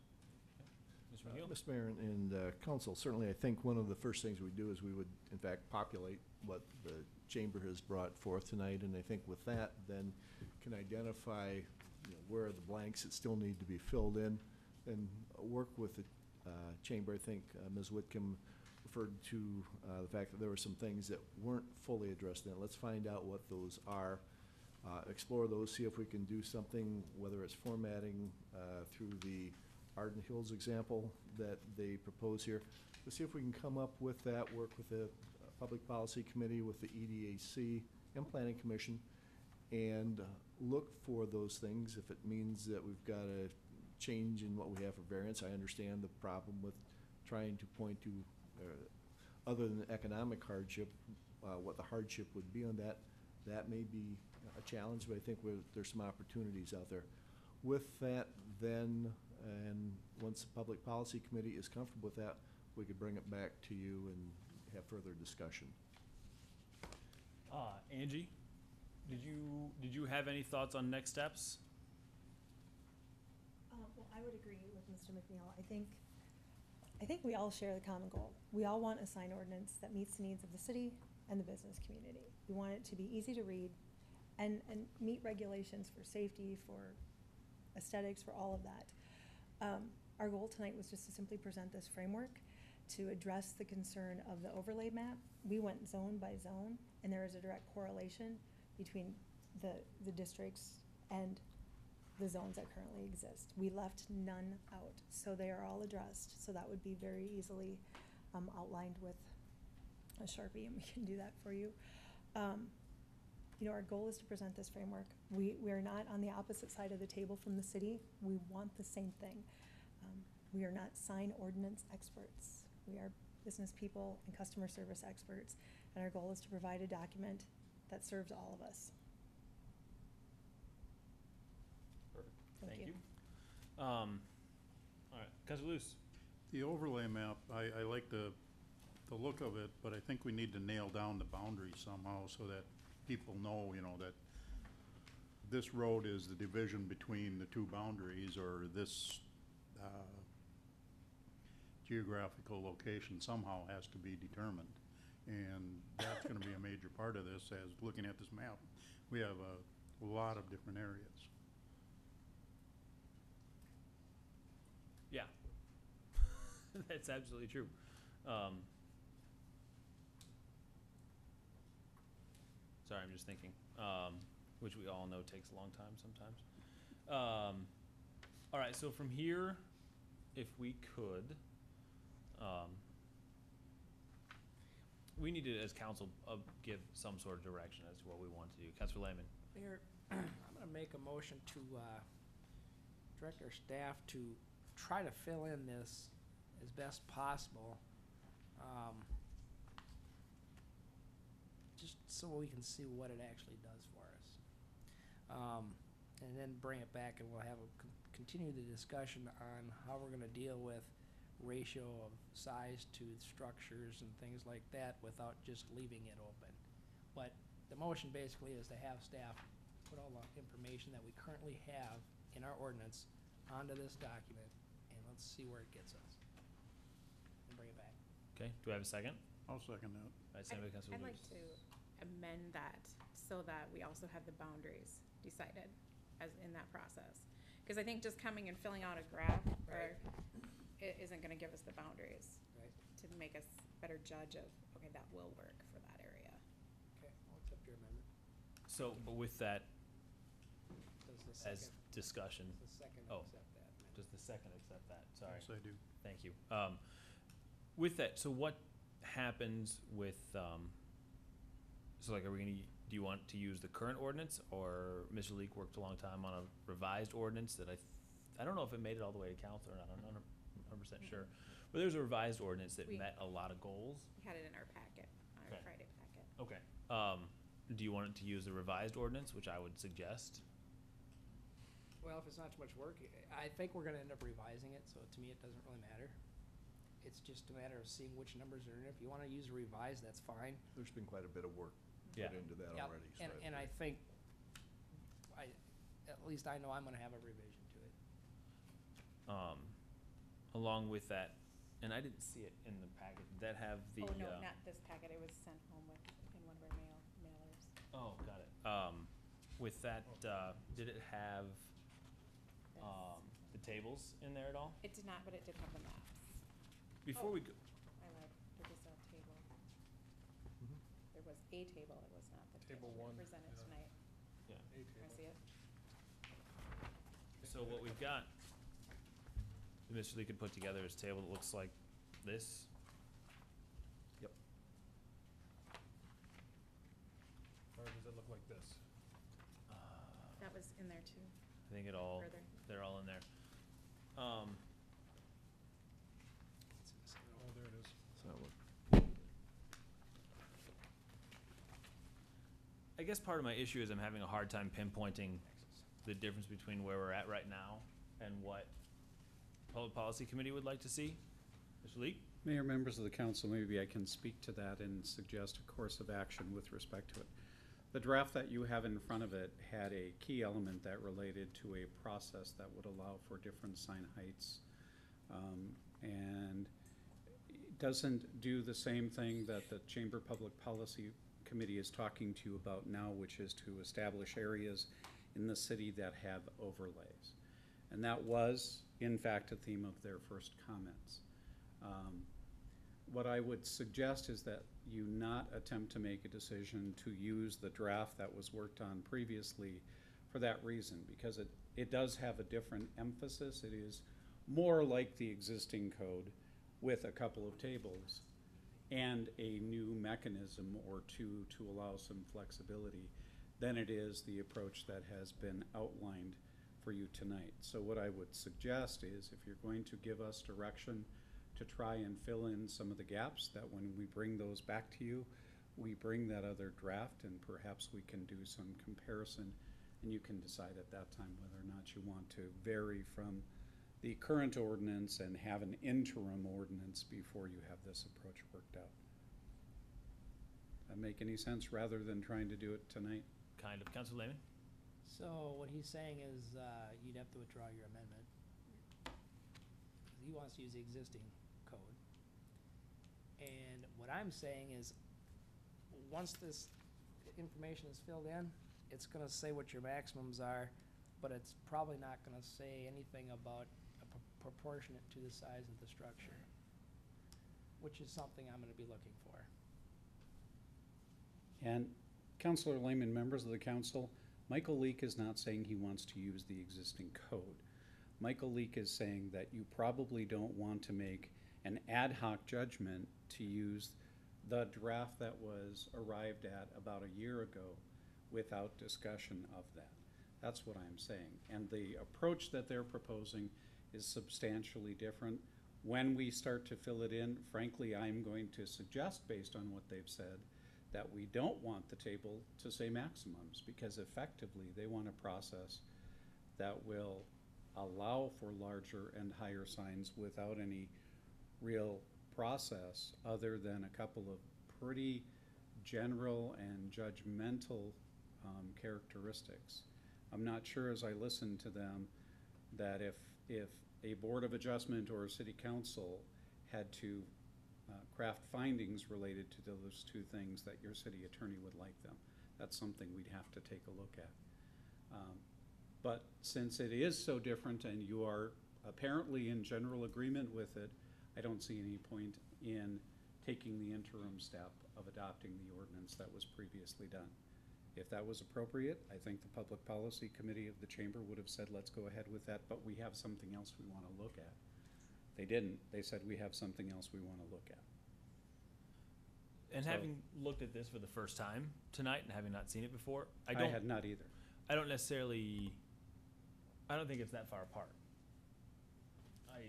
Mr. Uh, McGill? Mr. Mayor and, uh, council, certainly I think one of the first things we do is we would, in fact, populate what the chamber has brought forth tonight, and I think with that, then can identify, you know, where are the blanks that still need to be filled in, and work with the, uh, chamber. I think uh, Ms. Whitcomb referred to, uh, the fact that there were some things that weren't fully addressed it. Let's find out what those are, uh, explore those, see if we can do something, whether it's formatting, uh, through the Arden Hills example that they propose here. To see if we can come up with that, work with the Public Policy Committee, with the EDAC and Planning Commission, and uh, look for those things. If it means that we've got a change in what we have for variance, I understand the problem with trying to point to, uh, other than economic hardship, uh, what the hardship would be on that. That may be a challenge, but I think we're- there's some opportunities out there. With that, then, and once the Public Policy Committee is comfortable with that, we could bring it back to you and have further discussion. Uh, Angie, did you, did you have any thoughts on next steps? Uh, well, I would agree with Mr. McNeil. I think, I think we all share the common goal. We all want a sign ordinance that meets the needs of the city and the business community. We want it to be easy to read and, and meet regulations for safety, for aesthetics, for all of that. Um, our goal tonight was just to simply present this framework to address the concern of the overlay map. We went zone by zone, and there is a direct correlation between the, the districts and the zones that currently exist. We left none out, so they are all addressed, so that would be very easily um, outlined with a Sharpie, and we can do that for you. Um, you know, our goal is to present this framework. We, we are not on the opposite side of the table from the city. We want the same thing. Um, we are not sign ordinance experts. We are business people and customer service experts, and our goal is to provide a document that serves all of us. Perfect. Thank Thank you. you. Um, all right, Counselor Luce? The overlay map, I, I like the, the look of it, but I think we need to nail down the boundaries somehow so that people know, you know, that this road is the division between the two boundaries, or this, uh, geographical location somehow has to be determined. And that's gonna be a major part of this, as looking at this map, we have a lot of different areas. Yeah. [LAUGHS] That's absolutely true. Um, sorry, I'm just thinking, um, which we all know takes a long time sometimes. Um, all right, so from here, if we could, um, we need to, as council, uh, give some sort of direction as to what we want to do. Councilor Lehman? Mayor, [CLEARS THROAT] I'm gonna make a motion to, uh, direct our staff to try to fill in this as best possible. Um, just so we can see what it actually does for us. Um, and then bring it back and we'll have continue the discussion on how we're gonna deal with ratio of size to structures and things like that without just leaving it open. But the motion basically is to have staff put all the information that we currently have in our ordinance onto this document, and let's see where it gets us. And bring it back. Okay, do I have a second? I'll second that. All right, second by Councilor I'd Luce. like to amend that so that we also have the boundaries decided as in that process. Cause I think just coming and filling out a graph or Right. i- isn't gonna give us the boundaries Right. to make us better judge of, okay, that will work for that area. Okay, I'll accept your amendment. So, but with that Does the as second, discussion, does the second oh. accept that amendment? does the second accept that? Sorry. Yes, I do. Thank you. Um, with that, so what happens with, um, so like, are we gonna do you want to use the current ordinance, or Mr. Leek worked a long time on a revised ordinance that I, th- I don't know if it made it all the way to council or not, I'm not hundred percent sure. But there's a revised ordinance that We- met a lot of goals. We had it in our packet, our Okay. Friday packet. Okay. Um, do you want it to use the revised ordinance, which I would suggest? Well, if it's not too much work, I think we're gonna end up revising it, so to me, it doesn't really matter. It's just a matter of seeing which numbers are in it. If you wanna use revised, that's fine. There's been quite a bit of work Yeah. put into that Yep, already. so And, I and I think- think, I, at least I know I'm gonna have a revision to it. Um, along with that, and I didn't see it in the packet, did that have the, Oh, no, uh, not this packet, it was sent home with, in one of our mail, mailers. Oh, got it. Um, with that, uh, did it have, This. um, the tables in there at all? It did not, but it did have the maps. Before Oh. we go, I lied, there was a table. Mhm. There was a table, it was not the Table table one, presented yeah. tonight. yeah. Can I see it? So what we've got, that Mr. Lee could put together is a table that looks like this. Yep. Or does it look like this? Uh, That was in there too, I think it all, further. they're all in there. Um, Oh, there it is. so we're- I guess part of my issue is I'm having a hard time pinpointing the difference between where we're at right now and what Public Policy Committee would like to see. Mr. Leek? Mayor, members of the council, maybe I can speak to that and suggest a course of action with respect to it. The draft that you have in front of it had a key element that related to a process that would allow for different sign heights. Um, and it doesn't do the same thing that the Chamber Public Policy Committee is talking to you about now, which is to establish areas in the city that have overlays. And that was, in fact, a theme of their first comments. Um, What I would suggest is that you not attempt to make a decision to use the draft that was worked on previously for that reason, because it, it does have a different emphasis. It is more like the existing code with a couple of tables and a new mechanism or two to allow some flexibility than it is the approach that has been outlined for you tonight. So what I would suggest is if you're going to give us direction to try and fill in some of the gaps, that when we bring those back to you, we bring that other draft and perhaps we can do some comparison and you can decide at that time whether or not you want to vary from the current ordinance and have an interim ordinance before you have this approach worked out. That make any sense rather than trying to do it tonight? Kind of. Council Lehman? So what he's saying is, uh, you'd have to withdraw your amendment. He wants to use the existing code. And what I'm saying is, once this information is filled in, it's gonna say what your maximums are, but it's probably not gonna say anything about a pro- proportionate to the size of the structure, which is something I'm gonna be looking for. And Councilor Lehman, members of the council, Michael Leek is not saying he wants to use the existing code. Michael Leek is saying that you probably don't want to make an ad hoc judgment to use the draft that was arrived at about a year ago without discussion of that. That's what I'm saying. And the approach that they're proposing is substantially different. When we start to fill it in, frankly, I'm going to suggest, based on what they've said, that we don't want the table to say maximums, because effectively, they want a process that will allow for larger and higher signs without any real process, other than a couple of pretty general and judgmental um, characteristics. I'm not sure as I listen to them that if, if a board of adjustment or a city council had to craft findings related to those two things, that your city attorney would like them. That's something we'd have to take a look at. Um, But since it is so different and you are apparently in general agreement with it, I don't see any point in taking the interim step of adopting the ordinance that was previously done. If that was appropriate, I think the Public Policy Committee of the Chamber would have said, let's go ahead with that, but we have something else we want to look at. They didn't. They said, we have something else we want to look at. And So- having looked at this for the first time tonight and having not seen it before, I I don't, had not either. I don't necessarily, I don't think it's that far apart. I,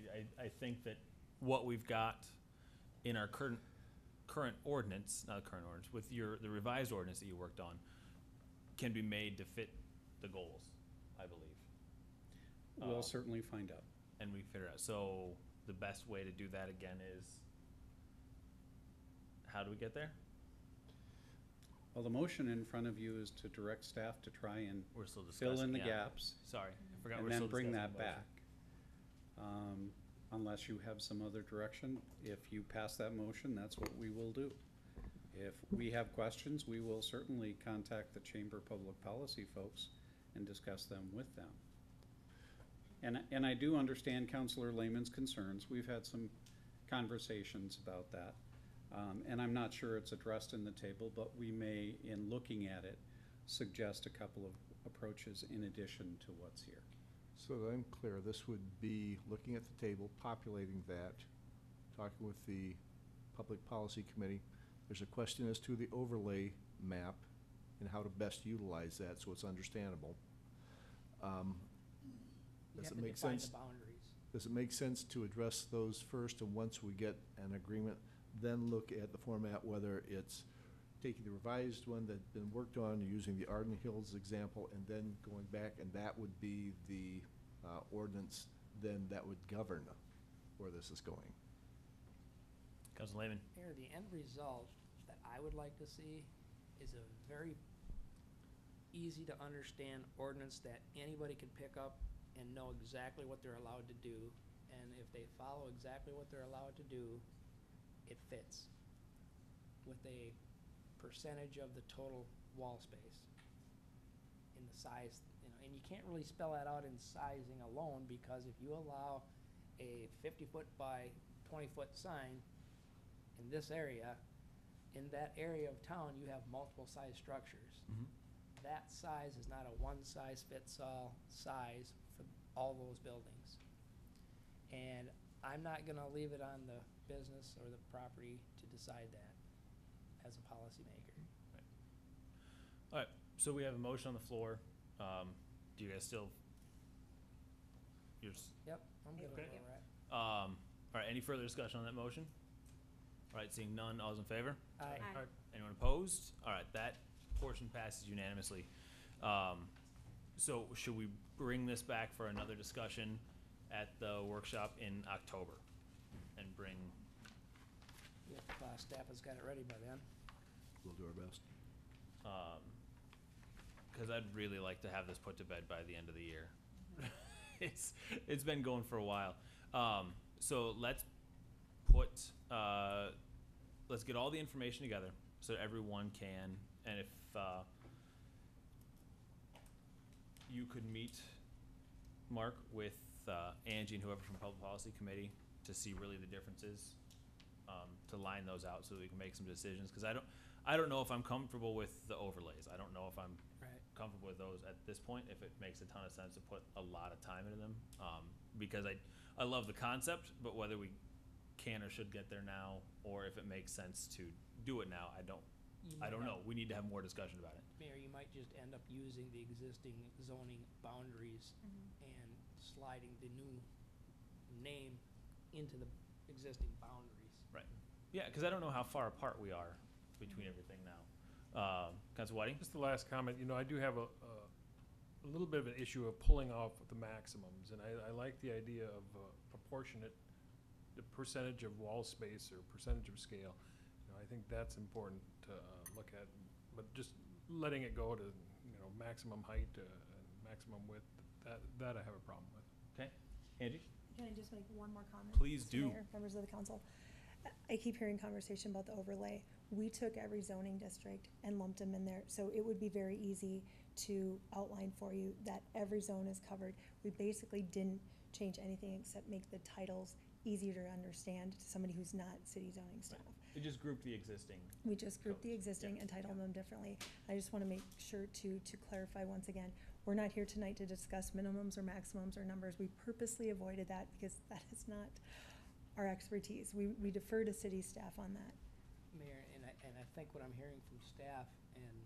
I, I think that what we've got in our current, current ordinance, not the current ordinance, with your, the revised ordinance that you worked on, can be made to fit the goals, I believe. Uh, We'll certainly find out. and we figure out, so the best way to do that again is, how do we get there? Well, the motion in front of you is to direct staff to try and We're still discussing. fill in the yeah. gaps Sorry, I forgot and we're then still bring discussing that the motion. back. Um, Unless you have some other direction, if you pass that motion, that's what we will do. If we have questions, we will certainly contact the Chamber Public Policy folks and discuss them with them. And, and I do understand Counselor Lehman's concerns. We've had some conversations about that. Um, and I'm not sure it's addressed in the table, but we may, in looking at it, suggest a couple of approaches in addition to what's here. So that I'm clear, this would be looking at the table, populating that, talking with the Public Policy Committee. There's a question as to the overlay map and how to best utilize that so it's understandable. Um, You Does have it to make define sense? boundaries. Does it make sense to address those first, and once we get an agreement, then look at the format, whether it's taking the revised one that's been worked on, using the Arden Hills example, and then going back, and that would be the uh, ordinance, then that would govern where this is going. Council Lehman, Mayor, the end result that I would like to see is a very easy to understand ordinance that anybody can pick up and know exactly what they're allowed to do. And if they follow exactly what they're allowed to do, it fits with a percentage of the total wall space in the size, you know, and you can't really spell that out in sizing alone because if you allow a fifty foot by twenty foot sign in this area, in that area of town, you have multiple size structures. Mm-hmm. That size is not a one-size-fits-all size for all those buildings. And I'm not gonna leave it on the business or the property to decide that as a policymaker. alright, so we have a motion on the floor, um, do you guys still? You're, s- Yep, I'm good with Okay. where we're at. um, alright, any further discussion on that motion? Alright, seeing none, all's in favor? Aye. Aye. Anyone opposed? Alright, that portion passes unanimously. Um, so should we bring this back for another discussion at the workshop in October? And bring, If, uh, staff has got it ready by then. We'll do our best. um, cause I'd really like to have this put to bed by the end of the year. [LAUGHS] It's, it's been going for a while. Um, so let's put, uh, let's get all the information together so everyone can, and if, uh, you could meet, Mark, with, uh, Angie and whoever from Public Policy Committee to see really the differences, um, to line those out so that we can make some decisions, cause I don't, I don't know if I'm comfortable with the overlays. I don't know if I'm Right. comfortable with those at this point, if it makes a ton of sense to put a lot of time into them. Um, because I, I love the concept, but whether we can or should get there now, or if it makes sense to do it now, I don't, You I might don't not- know. We need to have more discussion about it. Mayor, you might just end up using the existing zoning boundaries Mm-hmm. and sliding the new name into the existing boundaries. Yeah, cause I don't know how far apart we are between everything now. Um, Council Whiting? Just the last comment, you know, I do have a, a, a little bit of an issue of pulling off the maximums, and I, I like the idea of uh, proportionate, the percentage of wall space or percentage of scale. You know, I think that's important to, uh, look at, but just letting it go to, you know, maximum height, uh, and maximum width, that, that I have a problem with. Okay. Angie? Can I just make one more comment? Please Mr. do. Mayor, Members of the council. I keep hearing conversation about the overlay. We took every zoning district and lumped them in there, so it would be very easy to outline for you that every zone is covered. We basically didn't change anything except make the titles easier to understand to somebody who's not city zoning staff. We just grouped the existing. We just grouped the Codes, existing yeah. and titled them differently. I just wanna make sure to, to clarify once again, we're not here tonight to discuss minimums or maximums or numbers. We purposely avoided that because [LAUGHS] that is not our expertise. We, we defer to city staff on that. Mayor, and I, and I think what I'm hearing from staff and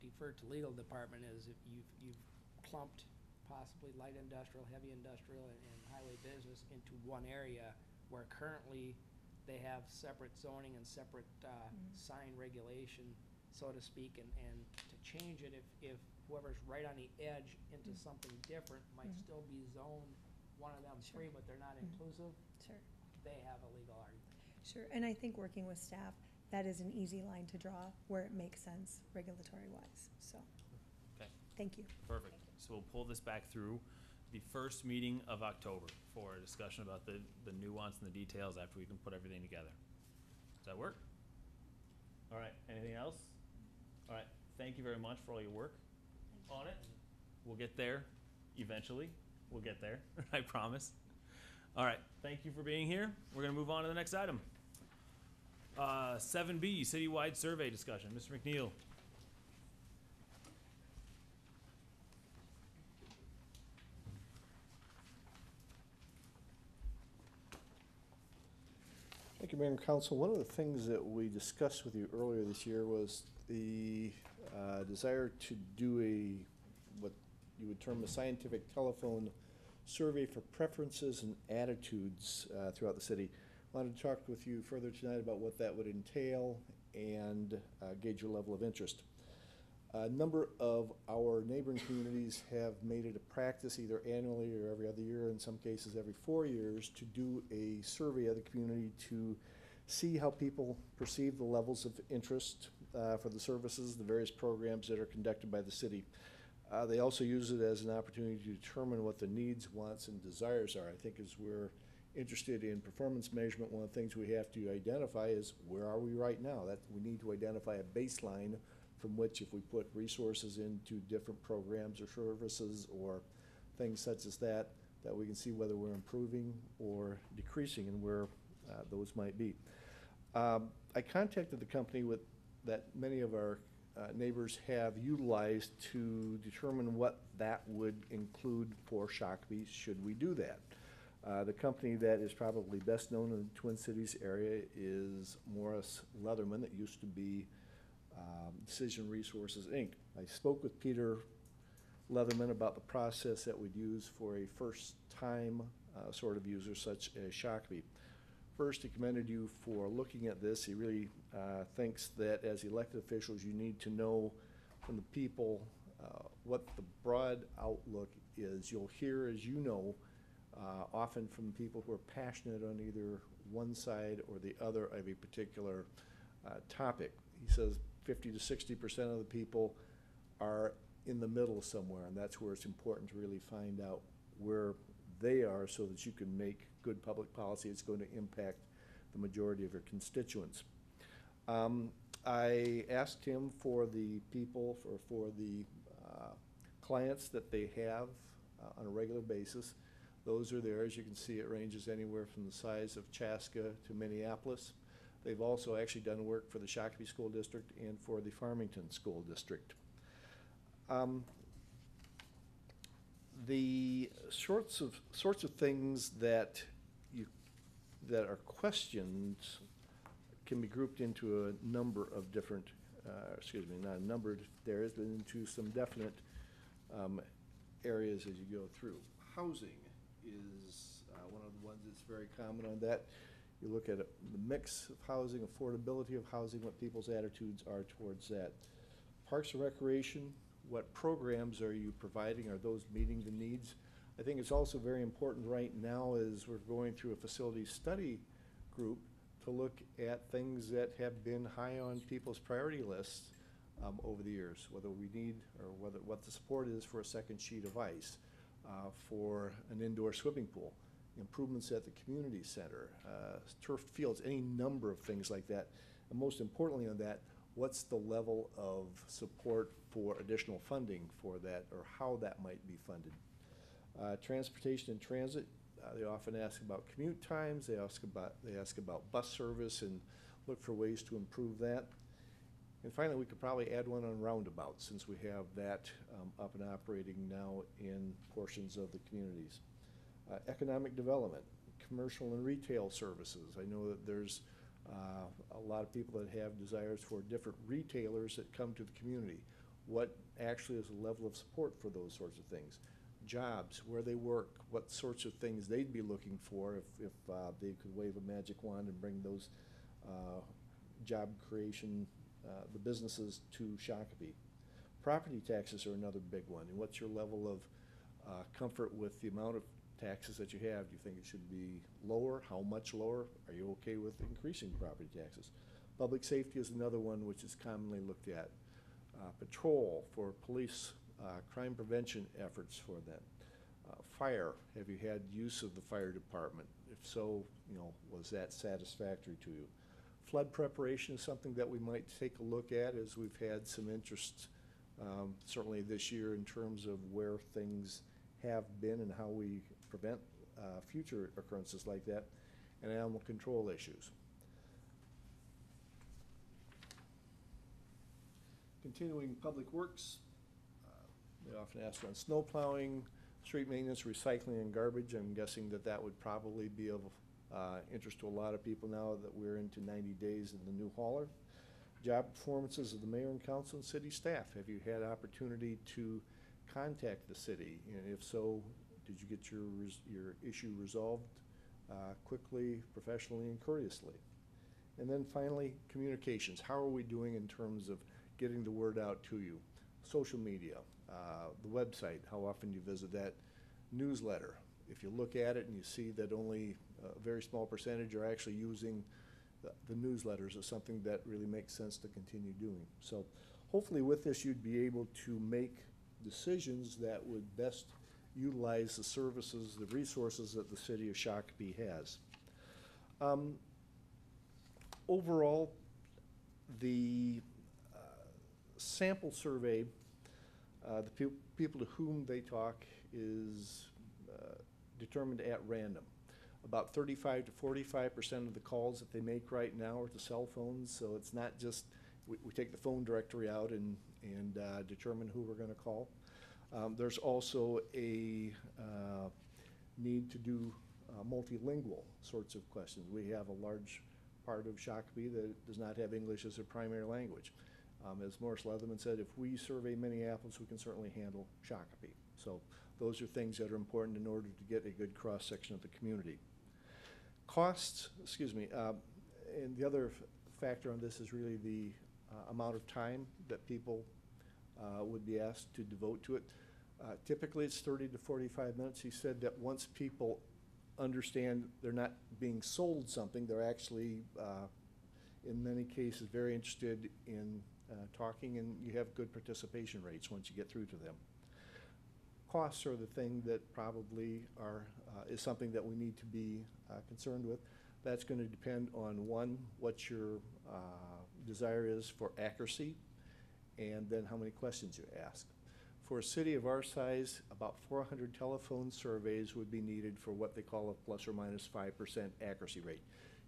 defer to legal department is if you've, you've clumped possibly light industrial, heavy industrial, and, and highway business into one area where currently they have separate zoning and separate, uh, Mhm. sign regulation, so to speak, and, and to change it, if, if whoever's right on the edge into Mm. something different might Mhm. still be zoned one of them three, but they're not Mhm. inclusive, Sure. They have a legal argument. Sure, and I think working with staff, that is an easy line to draw where it makes sense regulatory wise, so. Okay. Thank you. Perfect. So we'll pull this back through the first meeting of October for a discussion about the, the nuance and the details after we can put everything together. Does that work? All right, anything else? All right, thank you very much for all your work on it. We'll get there eventually. We'll get there, [LAUGHS] I promise. All right, thank you for being here. We're gonna move on to the next item. Uh, seven B, citywide survey discussion. Mr. McNeil. Thank you, Mayor and Council. One of the things that we discussed with you earlier this year was the uh, desire to do a, what you would term a scientific telephone survey for preferences and attitudes uh, throughout the city. I Wanted to talk with you further tonight about what that would entail and uh, gauge your level of interest. A number of our neighboring communities have made it a practice either annually or every other year, in some cases every four years, to do a survey of the community to see how people perceive the levels of interest uh, for the services, the various programs that are conducted by the city. Uh, They also use it as an opportunity to determine what the needs, wants, and desires are. I think as we're interested in performance measurement, one of the things we have to identify is where are we right now? That, we need to identify a baseline from which if we put resources into different programs or services or things such as that, that we can see whether we're improving or decreasing and where uh, those might be. Um, I contacted the company with, that many of our uh, neighbors have utilized to determine what that would include for Shakopee, should we do that. Uh, The company that is probably best known in the Twin Cities area is Morris Leatherman, that used to be um, Decision Resources, Inc. I spoke with Peter Leatherman about the process that we'd use for a first-time uh, sort of user such as Shakopee. First, he commended you for looking at this. He really uh, thinks that as elected officials, you need to know from the people uh, what the broad outlook is. You'll hear, as you know, uh, often from people who are passionate on either one side or the other of a particular uh, topic. He says fifty to sixty percent of the people are in the middle somewhere, and that's where it's important to really find out where they are so that you can make good public policy that's going to impact the majority of your constituents. Um, I asked him for the people, for, for the uh, clients that they have uh, on a regular basis. Those are there, as you can see, it ranges anywhere from the size of Chaska to Minneapolis. They've also actually done work for the Shakopee School District and for the Farmington School District. Um, The sorts of, sorts of things that you, that are questioned can be grouped into a number of different, uh, excuse me, not a number, there has been into some definite um, areas as you go through. Housing is uh, one of the ones that's very common on that. You look at the mix of housing, affordability of housing, what people's attitudes are towards that. Parks and Recreation, what programs are you providing? Are those meeting the needs? I think it's also very important right now as we're going through a facility study group to look at things that have been high on people's priority lists um, over the years, whether we need, or whether, what the support is for a second sheet of ice, uh, for an indoor swimming pool, improvements at the community center, uh, turf fields, any number of things like that. And most importantly on that, what's the level of support for additional funding for that, or how that might be funded? Uh, Transportation and transit, uh, they often ask about commute times, they ask about, they ask about bus service and look for ways to improve that. And finally, we could probably add one on roundabouts, since we have that um, up and operating now in portions of the communities. Uh, Economic development, commercial and retail services. I know that there's Uh, A lot of people that have desires for different retailers that come to the community. What actually is the level of support for those sorts of things? Jobs, where they work, what sorts of things they'd be looking for if, if uh, they could wave a magic wand and bring those uh, job creation, uh, the businesses to Shakopee. Property taxes are another big one, and what's your level of uh, comfort with the amount of taxes that you have? Do you think it should be lower? How much lower? Are you okay with increasing property taxes? Public safety is another one which is commonly looked at. Uh, Patrol for police, uh, crime prevention efforts for them. Uh, Fire, have you had use of the fire department? If so, you know, was that satisfactory to you? Flood preparation is something that we might take a look at as we've had some interest um, certainly this year in terms of where things have been and how we prevent uh, future occurrences like that, and animal control issues. Continuing public works, they often ask on snow plowing, street maintenance, recycling, and garbage. I'm guessing that that would probably be of uh, interest to a lot of people now that we're into 90 days in the new hauler. Job performances of the mayor and council and city staff. Have you had opportunity to contact the city? And if so, did you get your, your issue resolved uh, quickly, professionally, and courteously? And then finally, communications. How are we doing in terms of getting the word out to you? Social media, uh, the website, how often you visit that, newsletter. If you look at it and you see that only a very small percentage are actually using the, the newsletters, is something that really makes sense to continue doing. So hopefully with this, you'd be able to make decisions that would best utilize the services, the resources that the city of Shakopee has. Um, Overall, the uh, sample survey, uh, the peop- people to whom they talk is uh, determined at random. About thirty-five to forty-five percent of the calls that they make right now are to cell phones, so it's not just, we, we take the phone directory out and, and uh, determine who we're gonna call. Um, There's also a uh, need to do uh, multilingual sorts of questions. We have a large part of Shakopee that does not have English as a primary language. Um, As Morris Leatherman said, if we survey Minneapolis, we can certainly handle Shakopee. So those are things that are important in order to get a good cross-section of the community. Costs, excuse me, uh, and the other f- factor on this is really the uh, amount of time that people uh, would be asked to devote to it. Uh, Typically, it's thirty to forty-five minutes. He said that once people understand they're not being sold something, they're actually, uh, in many cases, very interested in uh, talking, and you have good participation rates once you get through to them. Costs are the thing that probably are, uh, is something that we need to be uh, concerned with. That's going to depend on, one, what your uh, desire is for accuracy, and then how many questions you ask. For a city of our size, about four hundred telephone surveys would be needed for what they call a plus or minus minus five percent accuracy rate.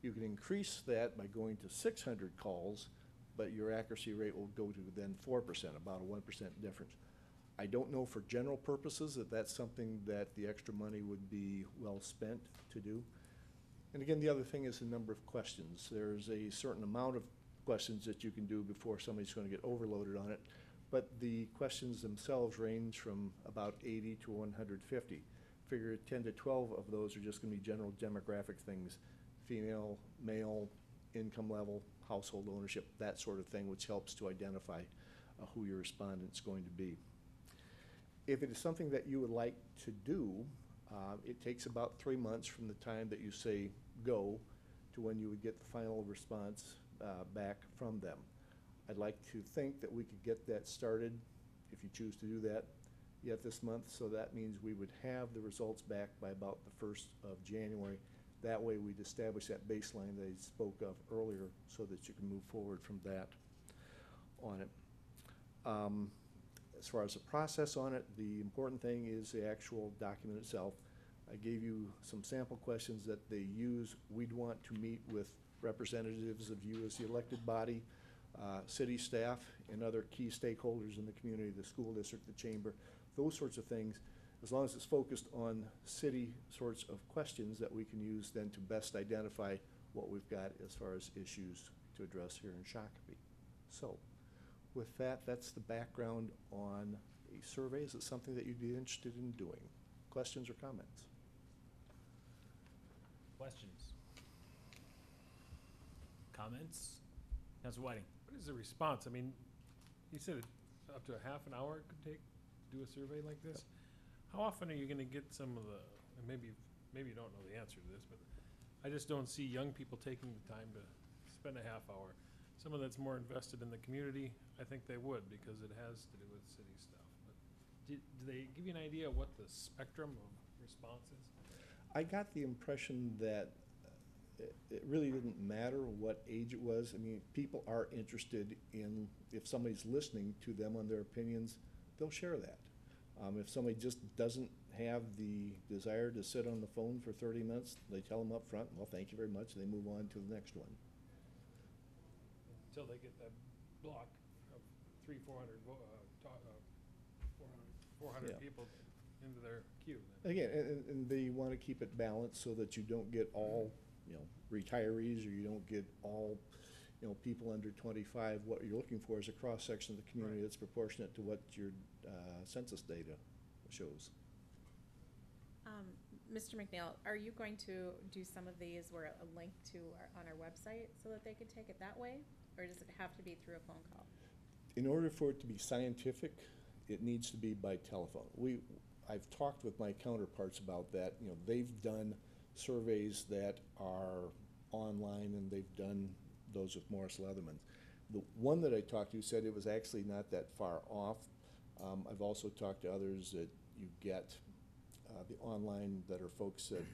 You can increase that by going to six hundred calls, but your accuracy rate will go to then four percent, about a one percent difference. I don't know for general purposes that that's something that the extra money would be well spent to do. And again, the other thing is the number of questions. There's a certain amount of questions that you can do before somebody's gonna get overloaded on it. But the questions themselves range from about eighty to one hundred fifty. Figure ten to twelve of those are just gonna be general demographic things, female, male, income level, household ownership, that sort of thing, which helps to identify uh, who your respondent's going to be. If it is something that you would like to do, uh, it takes about three months from the time that you say go to when you would get the final response uh, back from them. I'd like to think that we could get that started, if you choose to do that, yet this month. So that means we would have the results back by about the first of January. That way, we'd establish that baseline that I spoke of earlier so that you can move forward from that on it. Um, As far as the process on it, the important thing is the actual document itself. I gave you some sample questions that they use. We'd want to meet with representatives of you as the elected body, uh, city staff, and other key stakeholders in the community, the school district, the chamber, those sorts of things. As long as it's focused on city sorts of questions that we can use then to best identify what we've got as far as issues to address here in Shakopee. So, with that, that's the background on a survey. Is it something that you'd be interested in doing? Questions or comments? Questions? Comments? Counselor Whiting? What is the response? I mean, you said up to a half an hour it could take to do a survey like this? How often are you gonna get some of the, and maybe, maybe you don't know the answer to this, but I just don't see young people taking the time to spend a half hour. Someone that's more invested in the community, I think they would, because it has to do with city stuff. But Do, do they give you an idea of what the spectrum of response is? I got the impression that uh, it, it really didn't matter what age it was. I mean, people are interested in, if somebody's listening to them on their opinions, they'll share that. Um, if somebody just doesn't have the desire to sit on the phone for thirty minutes, they tell them up front, well, thank you very much, they move on to the next one. Until they get that block of three, four hundred, vo- uh, ta- uh, four hundred, four hundred Yeah. people into their queue. then. Again, and, and- and they want to keep it balanced so that you don't get all, you know, retirees, or you don't get all, you know, people under twenty-five. What you're looking for is a cross-section of the community that's proportionate to what your uh, census data shows. Um, Mr. McNeill, are you going to do some of these where a link to our, on our website so that they can take it that way? Or does it have to be through a phone call? In order for it to be scientific, it needs to be by telephone. We, I've talked with my counterparts about that, you know, they've done surveys that are online and they've done those with Morris Leatherman. The one that I talked to said it was actually not that far off. Um, I've also talked to others that you get, uh, the online that are folks that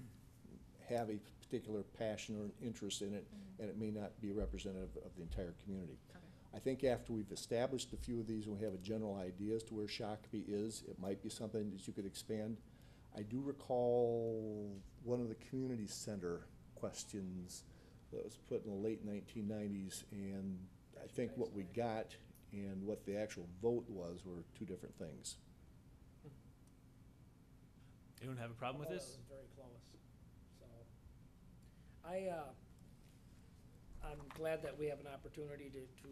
have a particular passion or an interest in it, and it may not be representative of the entire community. Okay. I think after we've established a few of these and we have a general idea as to where Shakopee is, it might be something that you could expand. I do recall one of the community center questions that was put in the late nineteen nineties, and I think what we got and what the actual vote was were two different things. Anyone have a problem with Oh, this? That was very close, so. I, uh, I'm glad that we have an opportunity to, to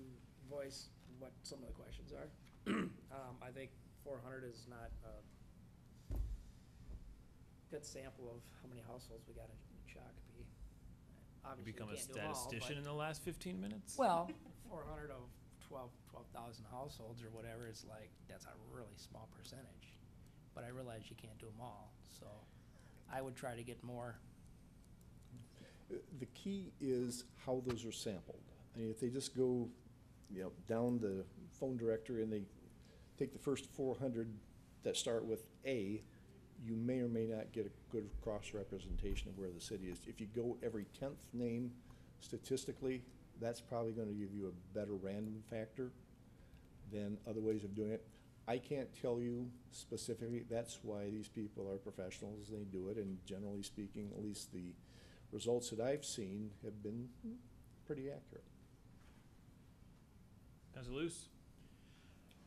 voice what some of the questions are. [CLEARS THROAT] Um, I think four hundred is not a good sample of how many households we got in Shakopee. You Obviously, become a can't do them all, statistician in but- the last fifteen minutes? Well, [LAUGHS] four hundred of twelve, twelve thousand households or whatever, it's like, that's a really small percentage. But I realize you can't do them all, so I would try to get more The key is how those are sampled. I mean, if they just go, you know, down the phone directory and they take the first four hundred that start with A, you may or may not get a good cross-representation of where the city is. If you go every tenth name statistically, that's probably gonna give you a better random factor than other ways of doing it. I can't tell you specifically, that's why these people are professionals, they do it, and generally speaking, at least the results that I've seen have been pretty accurate. Counselor Luce?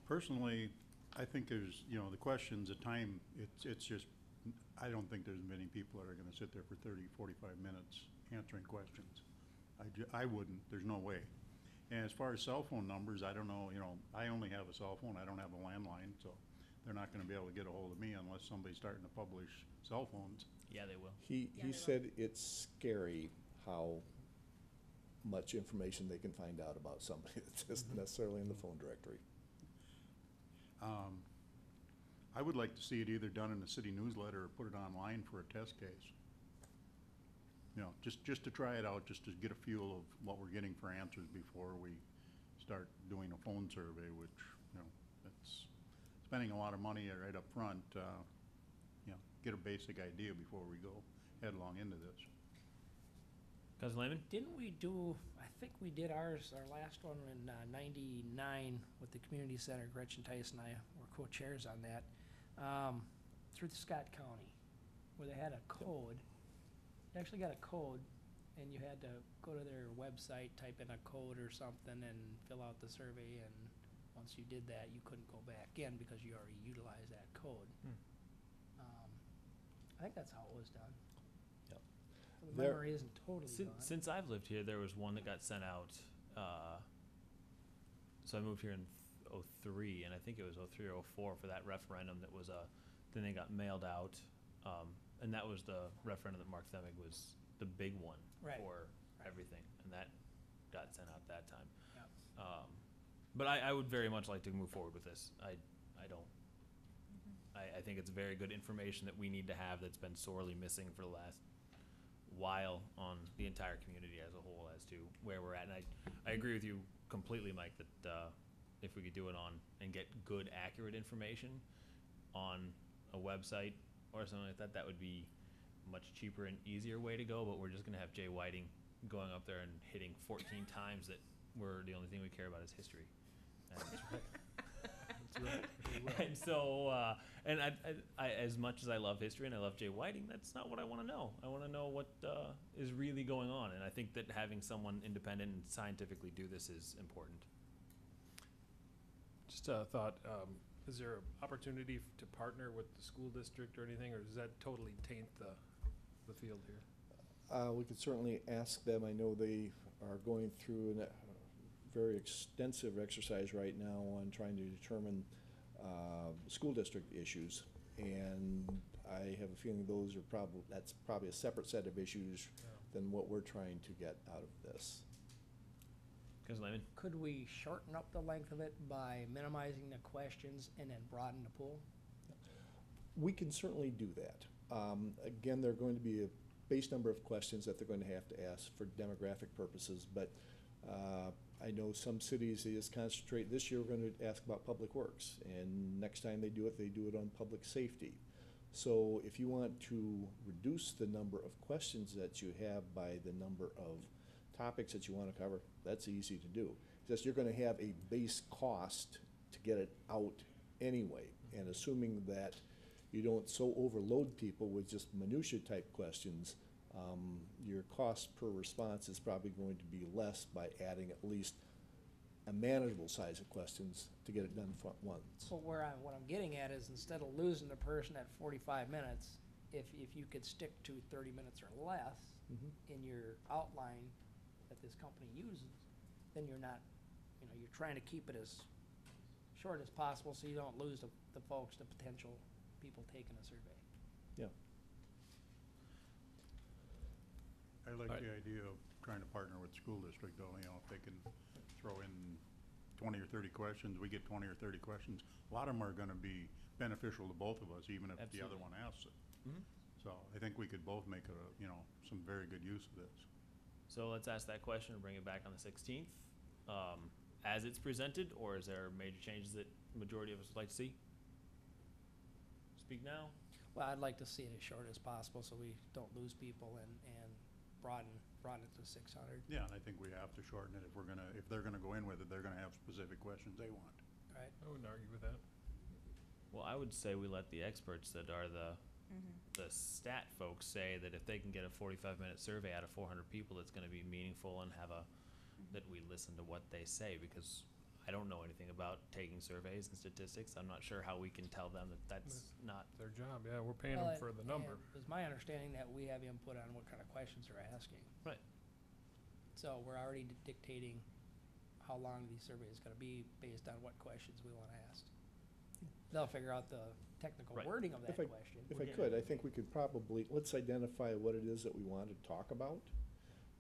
Personally, I think there's, you know, the questions, the time, it's, it's just, I don't think there's many people that are gonna sit there for 30, 45 minutes answering questions. I ju, I wouldn't, there's no way. And as far as cell phone numbers, I don't know, you know, I only have a cell phone, I don't have a landline, so they're not gonna be able to get a hold of me unless somebody's starting to publish cell phones. Yeah, they will. He, Yeah, he they will. said it's scary how much information they can find out about somebody [LAUGHS] that's isn't necessarily in the phone directory. Um, I would like to see it either done in the city newsletter or put it online for a test case. You know, just, just to try it out, just to get a feel of what we're getting for answers before we start doing a phone survey, which, you know, it's spending a lot of money right up front, uh, you know, get a basic idea before we go headlong into this. Counselor Lehman? Didn't we do, I think we did ours, our last one in uh, ninety-nine with the community center, Gretchen Tice and I were co-chairs on that, um, through Scott County, where they had a code. They actually got a code, and you had to go to their website, type in a code or something, and fill out the survey, and once you did that, you couldn't go back in because you already utilized that code. Hmm. Um, I think that's how it was done. Yep. From There- memory isn't totally Since, gone. since I've lived here, there was one that got sent out. Uh, so I moved here in '03, and I think it was '03 or '04 for that referendum. That was a then they got mailed out, um, and that was the referendum that Mark Themig was the big one Right, for right. everything, and that got sent out that time. Yep. Um, but I, I would very much like to move forward with this. I I don't. I, I think it's very good information that we need to have that's been sorely missing for the last while on the entire community as a whole as to where we're at. And I, I agree with you completely, Mike, that, uh, if we could do it on and get good, accurate information on a website or something like that, that would be much cheaper and easier way to go, but we're just gonna have Jay Whiting going up there and hitting fourteen [LAUGHS] times that we're, the only thing we care about is history. And and so, uh, and I, I, I, as much as I love history and I love Jay Whiting, that's not what I want to know. I want to know what uh, is really going on, and I think that having someone independent and scientifically do this is important. Just a thought, um, is there an opportunity f- to partner with the school district or anything, or does that totally taint the, the field here? Uh, we could certainly ask them. I know they are going through a very extensive exercise right now on trying to determine uh, school district issues. And I have a feeling those are probably, that's probably a separate set of issues than what we're trying to get out of this. Because Lehman, Could we shorten up the length of it by minimizing the questions and then broaden the pool? We can certainly do that. Um, again, there are going to be a base number of questions that they're going to have to ask for demographic purposes, but uh, I know some cities, they just concentrate, this year we're going to ask about public works, and next time they do it, they do it on public safety. So if you want to reduce the number of questions that you have by the number of topics that you want to cover, that's easy to do. Just you're going to have a base cost to get it out anyway, and assuming that you don't so overload people with just minutia type questions, um, your cost per response is probably going to be less by adding at least a manageable size of questions to get it done once. So where I, what I'm getting at is instead of losing the person at forty-five minutes, if, if you could stick to thirty minutes or less Mhm. in your outline that this company uses, then you're not, you know, you're trying to keep it as short as possible so you don't lose the, the folks, the potential people taking a survey. Yeah. I like Alright. the idea of trying to partner with the school district though, you know, if they can throw in twenty or thirty questions, we get twenty or thirty questions. A lot of them are gonna be beneficial to both of us, even if the other Absolutely. one asks it. Mhm. So I think we could both make a, you know, some very good use of this. so let's ask that question and bring it back on the 16th, um, as it's presented, or is there major changes that majority of us would like to see? Speak now. Well, I'd like to see it as short as possible so we don't lose people and, and broaden, broaden it to six hundred, Yeah, and I think we have to shorten it if we're gonna, if they're gonna go in with it, they're gonna have specific questions they want. right? I wouldn't argue with that. Well, I would say we let the experts that are the Mhm. the stat folks say that if they can get a forty-five minute survey out of four hundred people, that's gonna be meaningful and have a, that we listen to what they say, because I don't know anything about taking surveys and statistics, I'm not sure how we can tell them that that's not, Their job, yeah, we're paying Well, them for the number. It's my understanding that we have input on what kind of questions they're asking. Right. So we're already di- dictating how long these surveys are gonna be based on what questions we wanna ask. They'll figure out the technical Right. wording of that If I- question. If I could. I think we could probably, let's identify what it is that we want to talk about.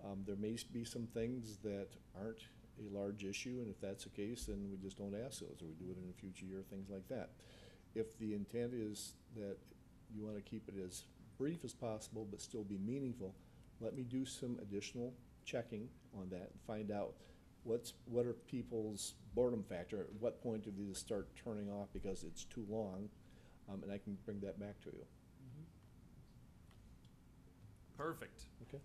Um, there may be some things that aren't a large issue, and if that's the case, then we just don't ask those, or we do it in a future year, things like that. If the intent is that you want to keep it as brief as possible, but still be meaningful, let me do some additional checking on that and find out what's, what are people's boredom factor, at what point do they just start turning off because it's too long? Um, and I can bring that back to you. Mhm. perfect. Okay.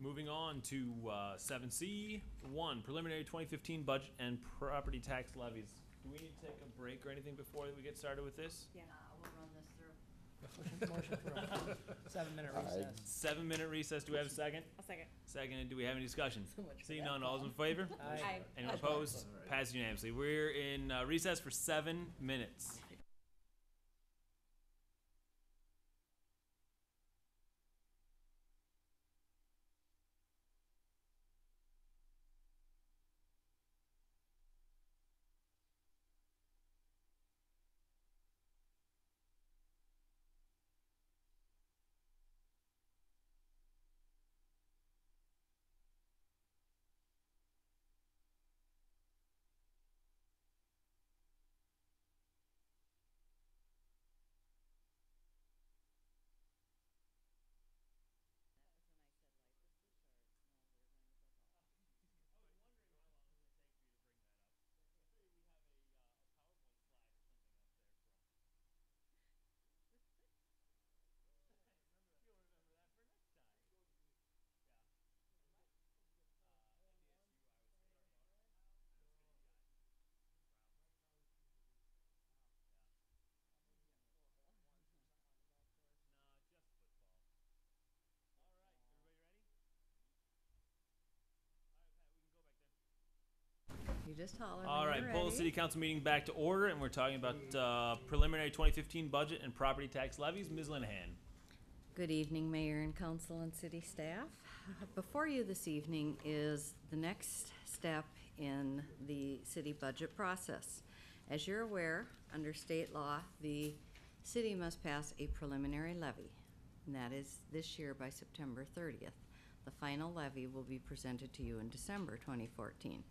Moving on to, uh, seven C, one, preliminary twenty fifteen budget and property tax levies. Do we need to take a break or anything before we get started with this? Yeah, we'll run this through. Motion- [LAUGHS] Motion for a seven-minute recess. Seven minute recess, do we have a second? A second. Second, and do we have any discussion? So much for Seeing that none, all's in favor? Aye. Anyone opposed? Passed unanimously. We're in uh, recess for seven minutes. You just holler All pull the city council meeting back to order, and we're talking about uh, preliminary 2015 budget and property tax levies. Ms. Linnihan. Good evening, Mayor and Council and City staff. Before you this evening is the next step in the city budget process. As you're aware, under state law, the city must pass a preliminary levy, and that is this year by September thirtieth. The final levy will be presented to you in December twenty fourteen.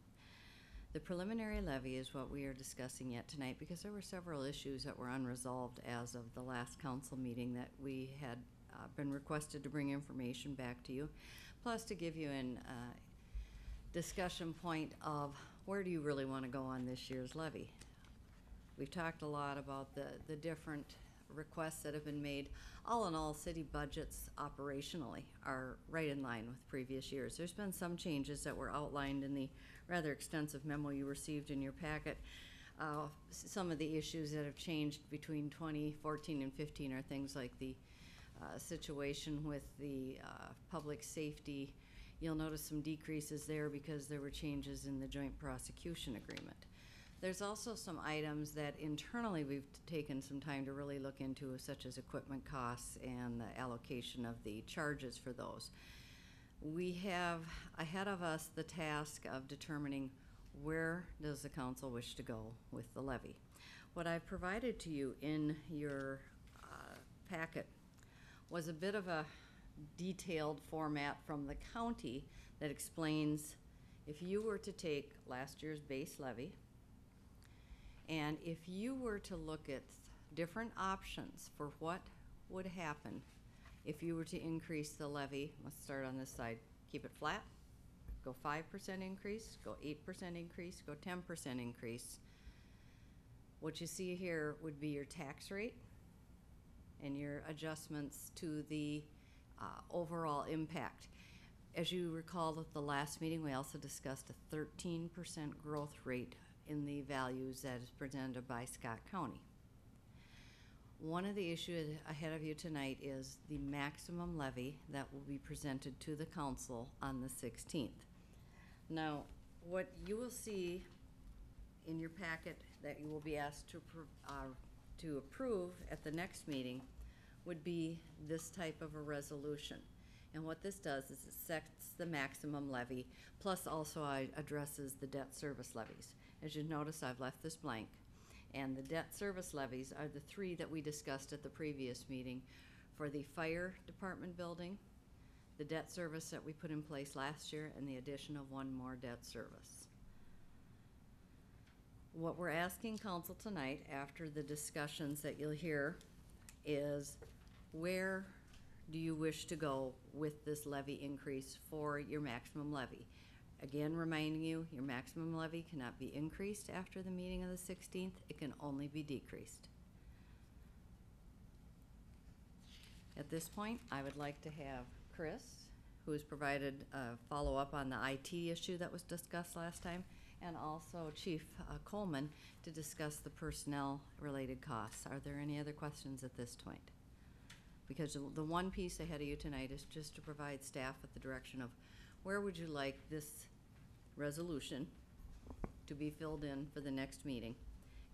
The preliminary levy is what we are discussing yet tonight because there were several issues that were unresolved as of the last council meeting that we had uh, been requested to bring information back to you, plus to give you an uh, discussion point of where do you really want to go on this year's levy. We've talked a lot about the, the different requests that have been made. All in all, city budgets operationally are right in line with previous years. There's been some changes that were outlined in the rather extensive memo you received in your packet. Uh, Some of the issues that have changed between 2014 and 15 are things like the uh, situation with the uh, public safety. You'll notice some decreases there because there were changes in the joint prosecution agreement. There's also some items that internally we've taken some time to really look into, such as equipment costs and the allocation of the charges for those. We have ahead of us the task of determining where does the council wish to go with the levy. What I've provided to you in your uh, packet was a bit of a detailed format from the county that explains if you were to take last year's base levy, and if you were to look at different options for what would happen if you were to increase the levy, let's start on this side, keep it flat, go five percent increase, go eight percent increase, go ten percent increase. What you see here would be your tax rate and your adjustments to the uh, overall impact. As you recall at the last meeting, we also discussed a thirteen percent growth rate in the values that is presented by Scott County. One of the issues ahead of you tonight is the maximum levy that will be presented to the council on the sixteenth. Now, what you will see in your packet that you will be asked to, uh, to approve at the next meeting would be this type of a resolution. And what this does is it sets the maximum levy, plus also addresses the debt service levies. As you notice, I've left this blank. And the debt service levies are the three that we discussed at the previous meeting for the fire department building, the debt service that we put in place last year, and the addition of one more debt service. What we're asking council tonight, after the discussions that you'll hear, is where do you wish to go with this levy increase for your maximum levy? Again, reminding you, your maximum levy cannot be increased after the meeting of the sixteenth, it can only be decreased. At this point, I would like to have Chris, who has provided a follow-up on the IT issue that was discussed last time, and also Chief uh, Coleman to discuss the personnel-related costs. Are there any other questions at this point? Because the one piece ahead of you tonight is just to provide staff with the direction of where would you like this resolution to be filled in for the next meeting,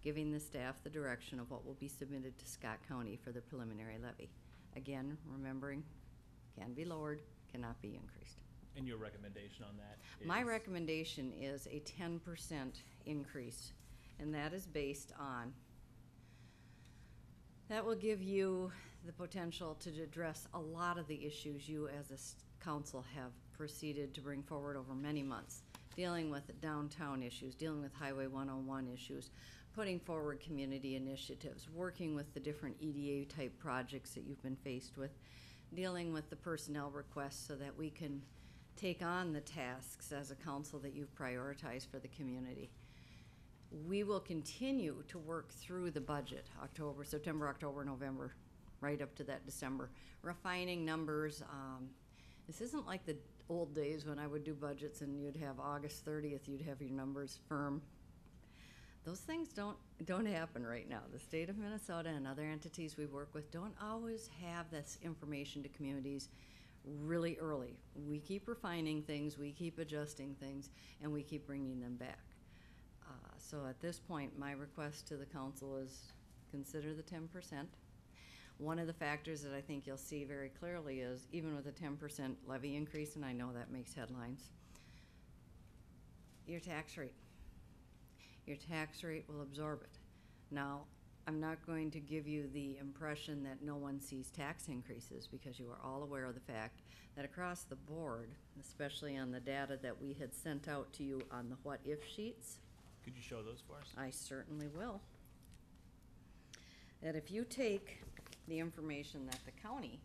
giving the staff the direction of what will be submitted to Scott County for the preliminary levy. Again, remembering, can be lowered, cannot be increased. And your recommendation on that? My is- recommendation is a ten percent increase, and that is based on, that will give you the potential to address a lot of the issues you as a s- council have proceeded to bring forward over many months. Dealing with downtown issues, dealing with Highway one oh one issues, putting forward community initiatives, working with the different EDA type projects that you've been faced with, dealing with the personnel requests so that we can take on the tasks as a council that you've prioritized for the community. We will continue to work through the budget, October, September, October, November, right up to that December, refining numbers. Um, this isn't like the old days when I would do budgets and you'd have August thirtieth, you'd have your numbers firm. Those things don't, don't happen right now. The state of Minnesota and other entities we work with don't always have this information to communities really early. We keep refining things, we keep adjusting things, and we keep bringing them back. Uh, So at this point, my request to the council is consider the ten percent. One of the factors that I think you'll see very clearly is even with a ten percent levy increase, and I know that makes headlines, your tax rate. Your tax rate will absorb it. Now, I'm not going to give you the impression that no one sees tax increases because you are all aware of the fact that across the board, especially on the data that we had sent out to you on the what-if sheets, Could you show those for us? I certainly will. That if you take the information that the county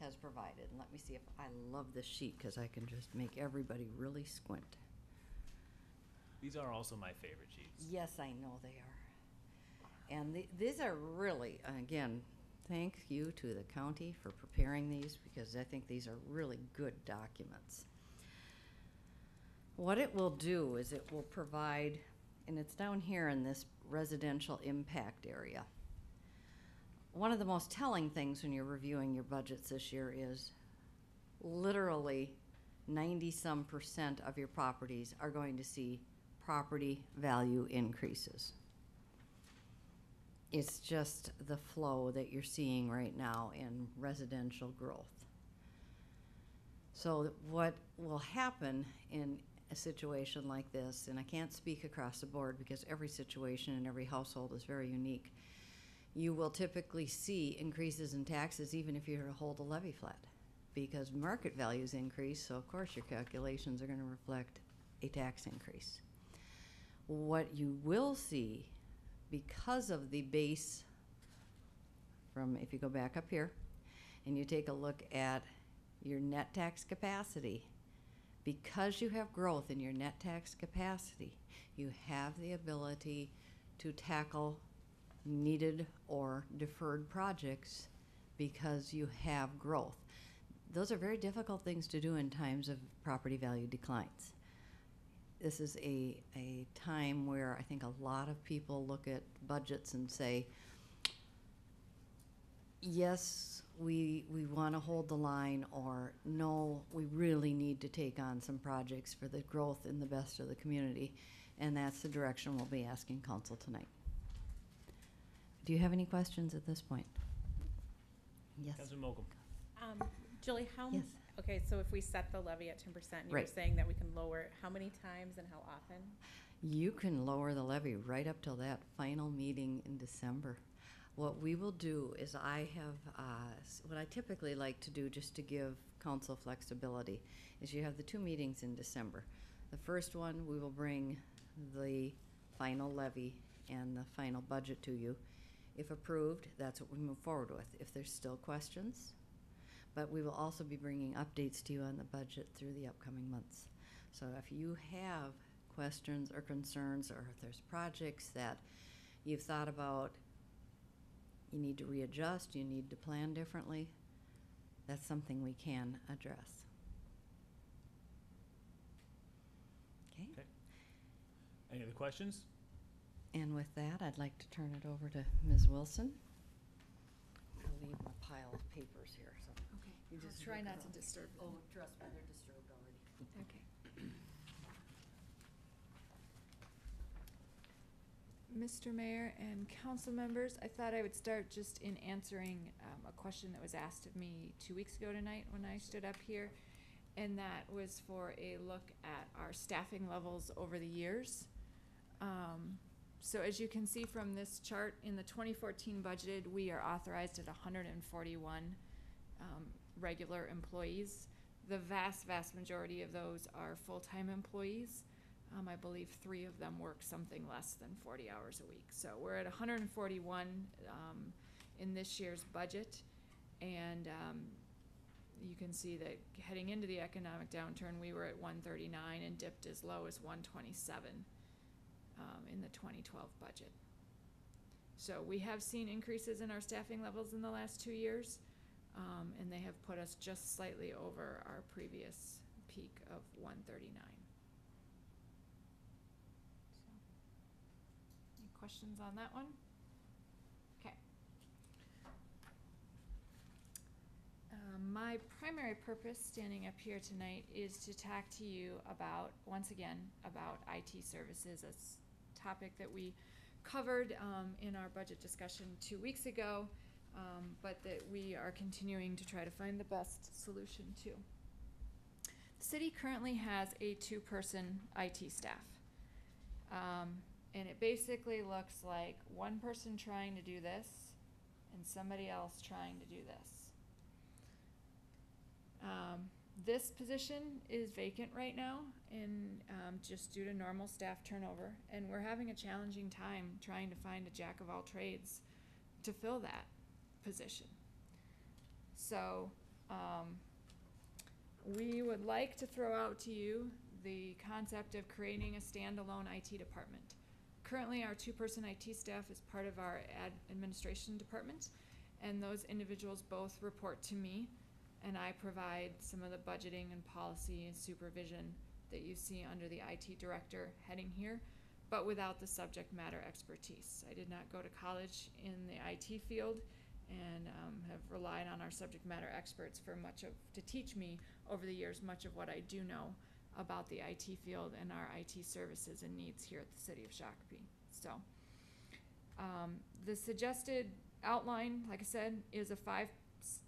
has provided, and let me see if, I love this sheet, cause I can just make everybody really squint. These are also my favorite sheets. Yes, I know they are. And the, these are really, again, thank you to the county for preparing these, because I think these are really good documents. What it will do is it will provide, and it's down here in this residential impact area. One of the most telling things when you're reviewing your budgets this year is literally ninety-some percent of your properties are going to see property value increases. It's just the flow that you're seeing right now in residential growth. So what will happen in a situation like this, and I can't speak across the board because every situation and every household is very unique, you will typically see increases in taxes even if you to hold a levy flat. Because market values increase, so of course your calculations are gonna reflect a tax increase. What you will see, because of the base from, if you go back up here, and you take a look at your net tax capacity, because you have growth in your net tax capacity, you have the ability to tackle needed or deferred projects because you have growth. Those are very difficult things to do in times of property value declines. This is a, a time where I think a lot of people look at budgets and say, yes, we, we want to hold the line, or no, we really need to take on some projects for the growth and the best of the community. And that's the direction we'll be asking council tonight. Do you have any questions at this point? Yes, Councilman Mocol. Um, Julie, how, m- yes. okay, so if we set the levy at ten percent, you were Right. saying that we can lower it, how many times and how often? You can lower the levy right up till that final meeting in December. What we will do is I have, uh, s- what I typically like to do, just to give council flexibility, is you have the two meetings in December. The first one, we will bring the final levy and the final budget to you. If approved, that's what we move forward with. If there's still questions, but we will also be bringing updates to you on the budget through the upcoming months. So if you have questions or concerns, or if there's projects that you've thought about, you need to readjust, you need to plan differently, that's something we can address. Okay? Any other questions? And with that, I'd like to turn it over to Ms. Wilson. I'll leave a pile of papers here, so. Okay, you I'll just try look not to up. disturb them. Oh, trust me, they're disturbed already. Okay. [CLEARS THROAT] Mr. Mayor and council members, I thought I would start just in answering um, a question that was asked of me two weeks ago tonight when I stood up here. And that was for a look at our staffing levels over the years. Um, so as you can see from this chart, in the twenty fourteen budget, we are authorized at hundred and forty-one um, regular employees. The vast, vast majority of those are full-time employees. Um, I believe three of them work something less than forty hours a week. So we're at hundred and forty-one, um, in this year's budget. And, um, you can see that heading into the economic downturn, we were at one thirty-nine and dipped as low as one twenty-seven, um, in the twenty twelve budget. So we have seen increases in our staffing levels in the last two years, um, and they have put us just slightly over our previous peak of one thirty-nine. Any questions on that one? Okay. Um, my primary purpose standing up here tonight is to talk to you about, once again, about IT services, a s- topic that we covered um, in our budget discussion two weeks ago, um, but that we are continuing to try to find the best solution to. The city currently has a two-person IT staff. Um, and it basically looks like one person trying to do this and somebody else trying to do this. Um, this position is vacant right now and, um, just due to normal staff turnover. And we're having a challenging time trying to find a jack of all trades to fill that position. So, um, we would like to throw out to you the concept of creating a standalone IT department. Currently, our two-person IT staff is part of our ad administration department, and those individuals both report to me, and I provide some of the budgeting and policy and supervision that you see under the IT director heading here, but without the subject matter expertise. I did not go to college in the IT field and um, have relied on our subject matter experts for much of, to teach me over the years much of what I do know about the IT field and our IT services and needs here at the city of Shakopee. So, um, the suggested outline, like I said, is a five,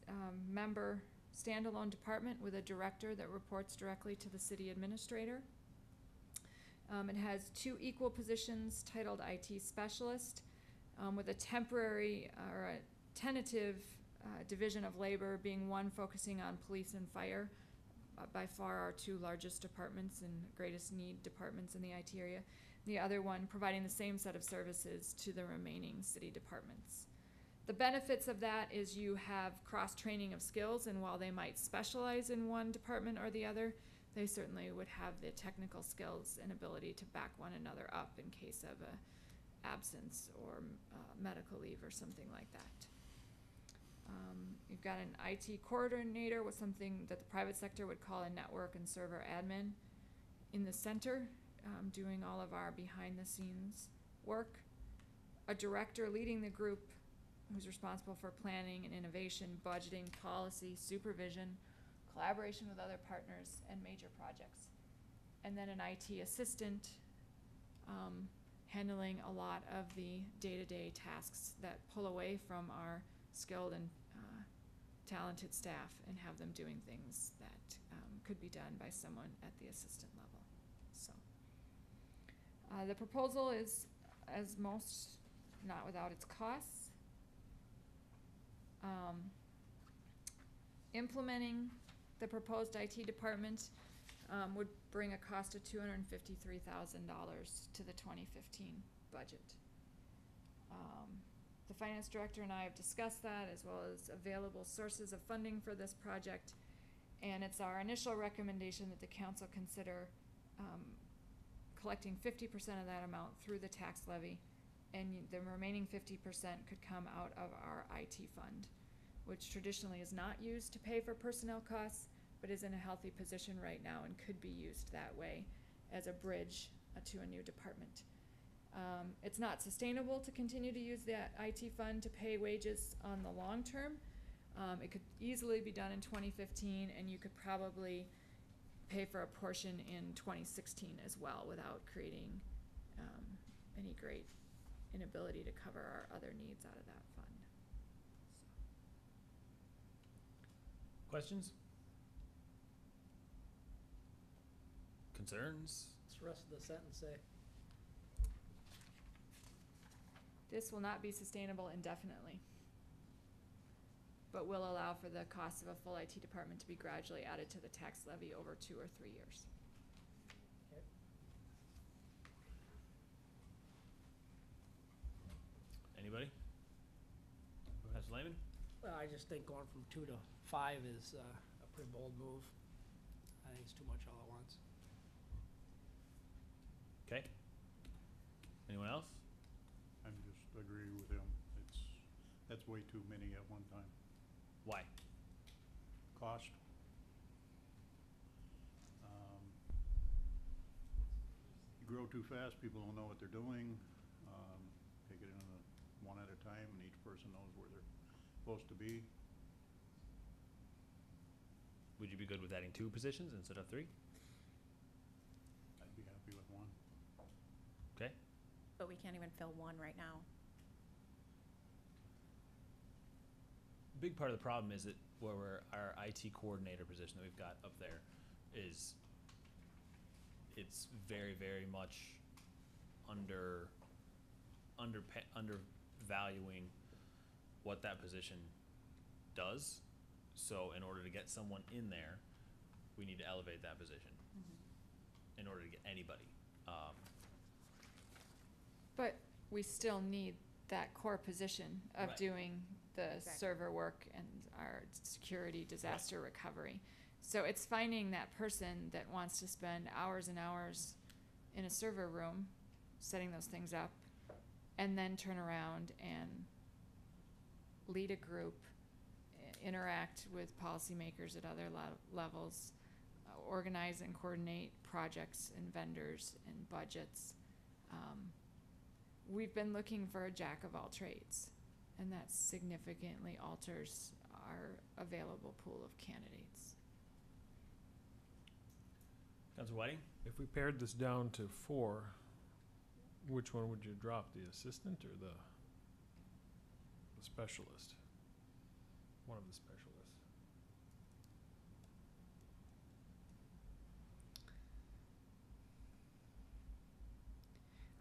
um, member standalone department with a director that reports directly to the city administrator. Um, it has two equal positions titled IT specialist, um, with a temporary or a tentative, uh, division of labor being one focusing on police and fire, uh, by far our two largest departments and greatest need departments in the IT area. The other one providing the same set of services to the remaining city departments. The benefits of that is you have cross-training of skills, and while they might specialize in one department or the other, they certainly would have the technical skills and ability to back one another up in case of a absence or uh, medical leave or something like that. Um, you've got an IT coordinator with something that the private sector would call a network and server admin in the center, um, doing all of our behind-the-scenes work. A director leading the group who's responsible for planning and innovation, budgeting, policy, supervision, collaboration with other partners, and major projects. And then an IT assistant, um, handling a lot of the day-to-day tasks that pull away from our skilled and uh, talented staff and have them doing things that um, could be done by someone at the assistant level. So, uh, the proposal is, as most, not without its costs. Um, implementing the proposed IT department um, would bring a cost of two hundred and fifty-three thousand dollars to the twenty fifteen budget. Um, the finance director and I have discussed that as well as available sources of funding for this project. And it's our initial recommendation that the council consider, um, collecting fifty percent of that amount through the tax levy. And the remaining fifty percent could come out of our IT fund, which traditionally is not used to pay for personnel costs, but is in a healthy position right now and could be used that way as a bridge uh, to a new department. Um, it's not sustainable to continue to use that IT fund to pay wages on the long term. Um, it could easily be done in twenty fifteen, and you could probably pay for a portion in twenty sixteen as well without creating, um, any great inability to cover our other needs out of that fund. Questions? Concerns? What's the rest of the sentence say? This will not be sustainable indefinitely, but will allow for the cost of a full IT department to be gradually added to the tax levy over two or three years. Anybody? Councilor Lehman? Well, I just think going from two to five is uh, a pretty bold move. I think it's too much all at once. Okay. Anyone else? I'm just agreeing with him. It's, that's way too many at one time. Why? Cost? Um, You grow too fast, people don't know what they're doing. Um, Take it in a, one at a time, and each person knows where they're supposed to be. would you be good with adding two positions instead of three? I'd be happy with one. Okay, But we can't even fill one right now. big part of the problem is that where we're, our IT coordinator position that we've got up there is it's very, very much under under, under, undervaluing what that position does. So in order to get someone in there, we need to elevate that position in order to get anybody. Um, But we still need that core position of Right. doing the Exactly. server work and our security disaster recovery. So it's finding that person that wants to spend hours and hours in a server room, setting those things up, and then turn around and lead a group, interact with policymakers at other le- levels, uh, organize and coordinate projects and vendors and budgets. Um, we've been looking for a jack of all trades, and that significantly alters our available pool of candidates. Counselor Whiting? If we pared this down to four, which one would you drop, the assistant or the, the specialist? One of the specialists.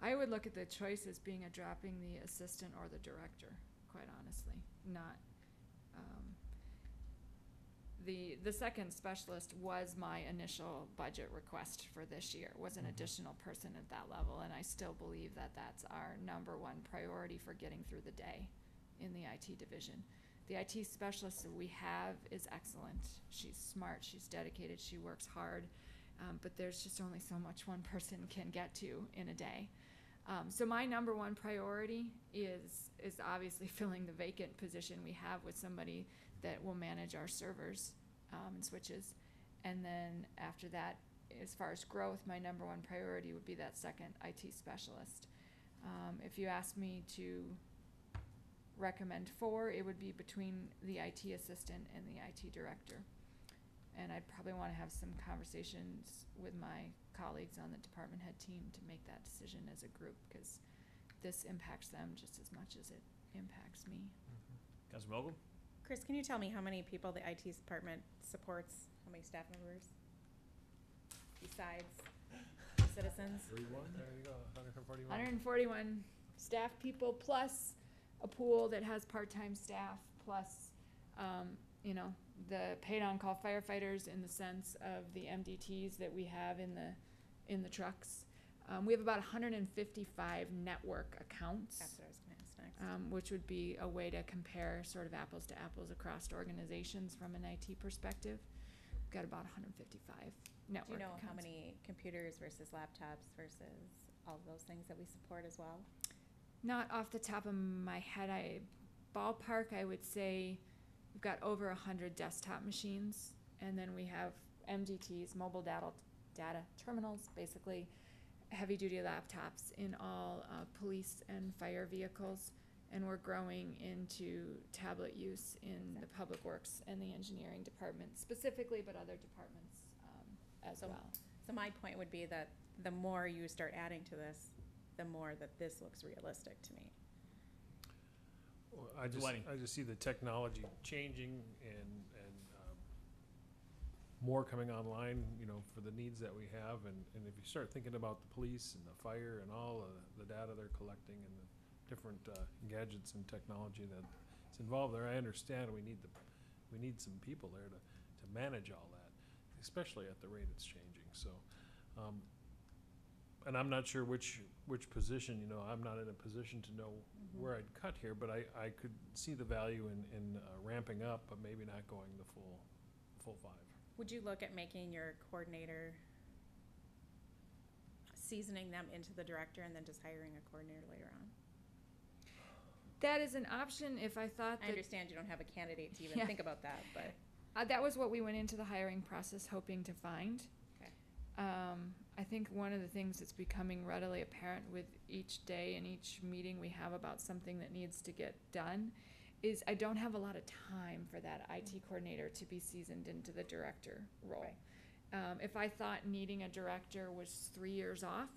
I would look at the choice as being a dropping the assistant or the director, quite honestly, not, the, the second specialist was my initial budget request for this year, was an Mhm. additional person at that level, and I still believe that that's our number one priority for getting through the day in the IT division. The IT specialist that we have is excellent. She's smart, she's dedicated, she works hard, um, but there's just only so much one person can get to in a day. Um, so my number one priority is is obviously [LAUGHS] filling the vacant position we have with somebody that will manage our servers um, and switches, and then after that, as far as growth, my number one priority would be that second IT specialist. Um, if you ask me to recommend four, it would be between the IT assistant and the IT director. And I'd probably wanna have some conversations with my colleagues on the department head team to make that decision as a group, cause this impacts them just as much as it impacts me. Counselor Mocol? Chris, can you tell me how many people the IT department supports? How many staff members? Besides citizens? Thirty-one, there you go, hundred and forty-one. Hundred and forty-one staff people plus a pool that has part-time staff plus, um, you know, the paid-on-call firefighters in the sense of the MDTs that we have in the, in the trucks. Um, we have about hundred and fifty-five network accounts. That's what I was gonna ask next. Um, which would be a way to compare sort of apples to apples across organizations from an IT perspective. We've got about 155 Do you know how many computers versus laptops versus all those things that we support as well? Not off the top of my head, I ballpark, I would say we've got over 100 desktop machines, and then we have MDTs, mobile data, data terminals, basically heavy duty laptops in all uh, police and fire vehicles. And we're growing into tablet use in the public works and the engineering department specifically, but other departments um, as So- well. So my point would be that the more you start adding to this, the more that this looks realistic to me. Well, I just, Whiting. I just see the technology changing and, and, um, more coming online, you know, for the needs that we have, and, and if you start thinking about the police and the fire and all of the data they're collecting and the different, uh, gadgets and technology that's involved there, I understand we need the, we need some people there to, to manage all that, especially at the rate it's changing, so, um, and I'm not sure which, which position, you know, I'm not in a position to know where I'd cut here, but I, I could see the value in, in uh, ramping up, but maybe not going the full, full five. Would you look at making your coordinator, seasoning them into the director and then just hiring a coordinator later on? That is an option if I thought I that understand you don't have a candidate to even Yeah. think about that, but Uh, that was what we went into the hiring process hoping to find. Okay. Um, I think one of the things that's becoming readily apparent with each day and each meeting we have about something that needs to get done is I don't have a lot of time for that IT coordinator to be seasoned into the director role. Right. Um, if I thought needing a director was three years off,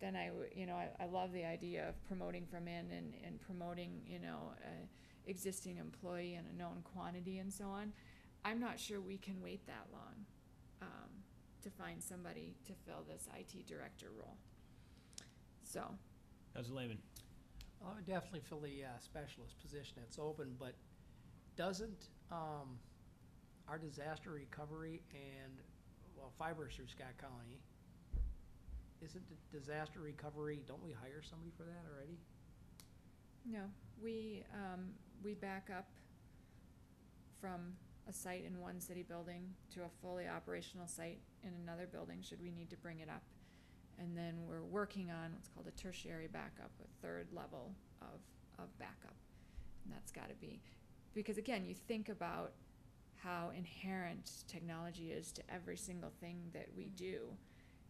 then I, w- you know, I, I love the idea of promoting from in and, and promoting, you know, a existing employee and a known quantity and so on. I'm not sure we can wait that long, um, to find somebody to fill this IT director role. So, Councilor Lehman? Well, I would definitely fill the uh, specialist position that's open, but doesn't um, our disaster recovery and, well, fibers through Scott County, isn't it disaster recovery, don't we hire somebody for that already? no, we, um, we back up from a site in one city building to a fully operational site in another building, should we need to bring it up. And then we're working on what's called a tertiary backup, a third level of, of backup. And that's gotta be, because again, you think about how inherent technology is to every single thing that we do.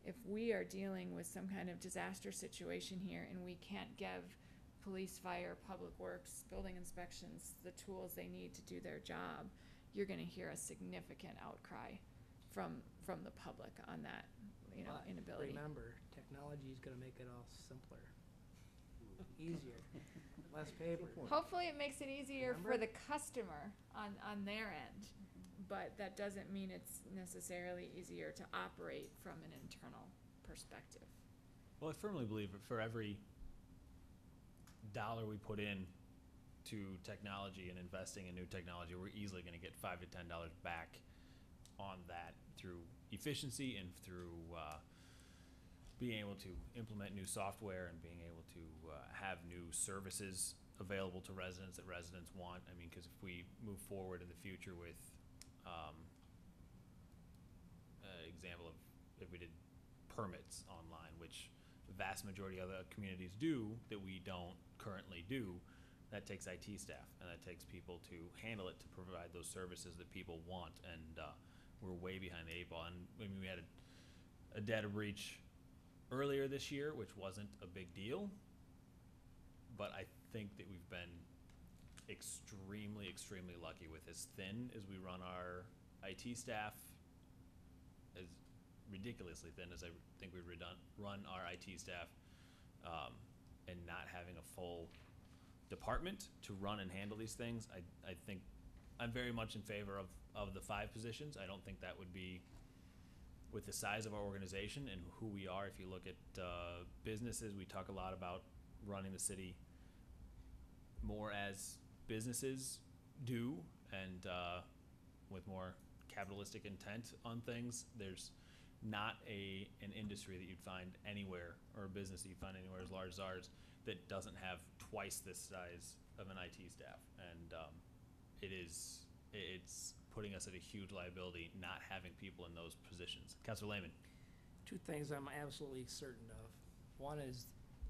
If we are dealing with some kind of disaster situation here and we can't give police, fire, public works, building inspections, the tools they need to do their job, you're gonna hear a significant outcry from, from the public on that, you know, But inability. Remember, technology is gonna make it all simpler, easier, less paper. Hopefully it makes it easier for Remember? the customer on, on their end, but that doesn't mean it's necessarily easier to operate from an internal perspective. Well, I firmly believe that for every dollar we put in to technology and investing in new technology, we're easily gonna get five to ten dollars back on that through efficiency and through, uh, being able to implement new software and being able to, uh, have new services available to residents that residents want. I mean, cause if we move forward in the future with, um, uh, example of if we did permits online, which the vast majority of other communities do that we don't currently do, that takes IT staff and that takes people to handle it to provide those services that people want. And uh, we're way behind the eight ball. And I mean, we had a, a data breach earlier this year, which wasn't a big deal, but I think that we've been extremely, extremely lucky with as thin as we run our IT staff, as ridiculously thin as I think we run our IT staff, um, and not having a full department to run and handle these things, I, I think, I'm very much in favor of, of the five positions. I don't think that would be, with the size of our organization and who we are, if you look at, uh, businesses, we talk a lot about running the city more as businesses do and uh, with more capitalistic intent on things. There's not a an industry that you'd find anywhere or a business that you'd find anywhere as large as ours that doesn't have twice this size of an IT staff. And um, it is it's putting us at a huge liability not having people in those positions. Councilor Lehman. Two things I'm absolutely certain of. One is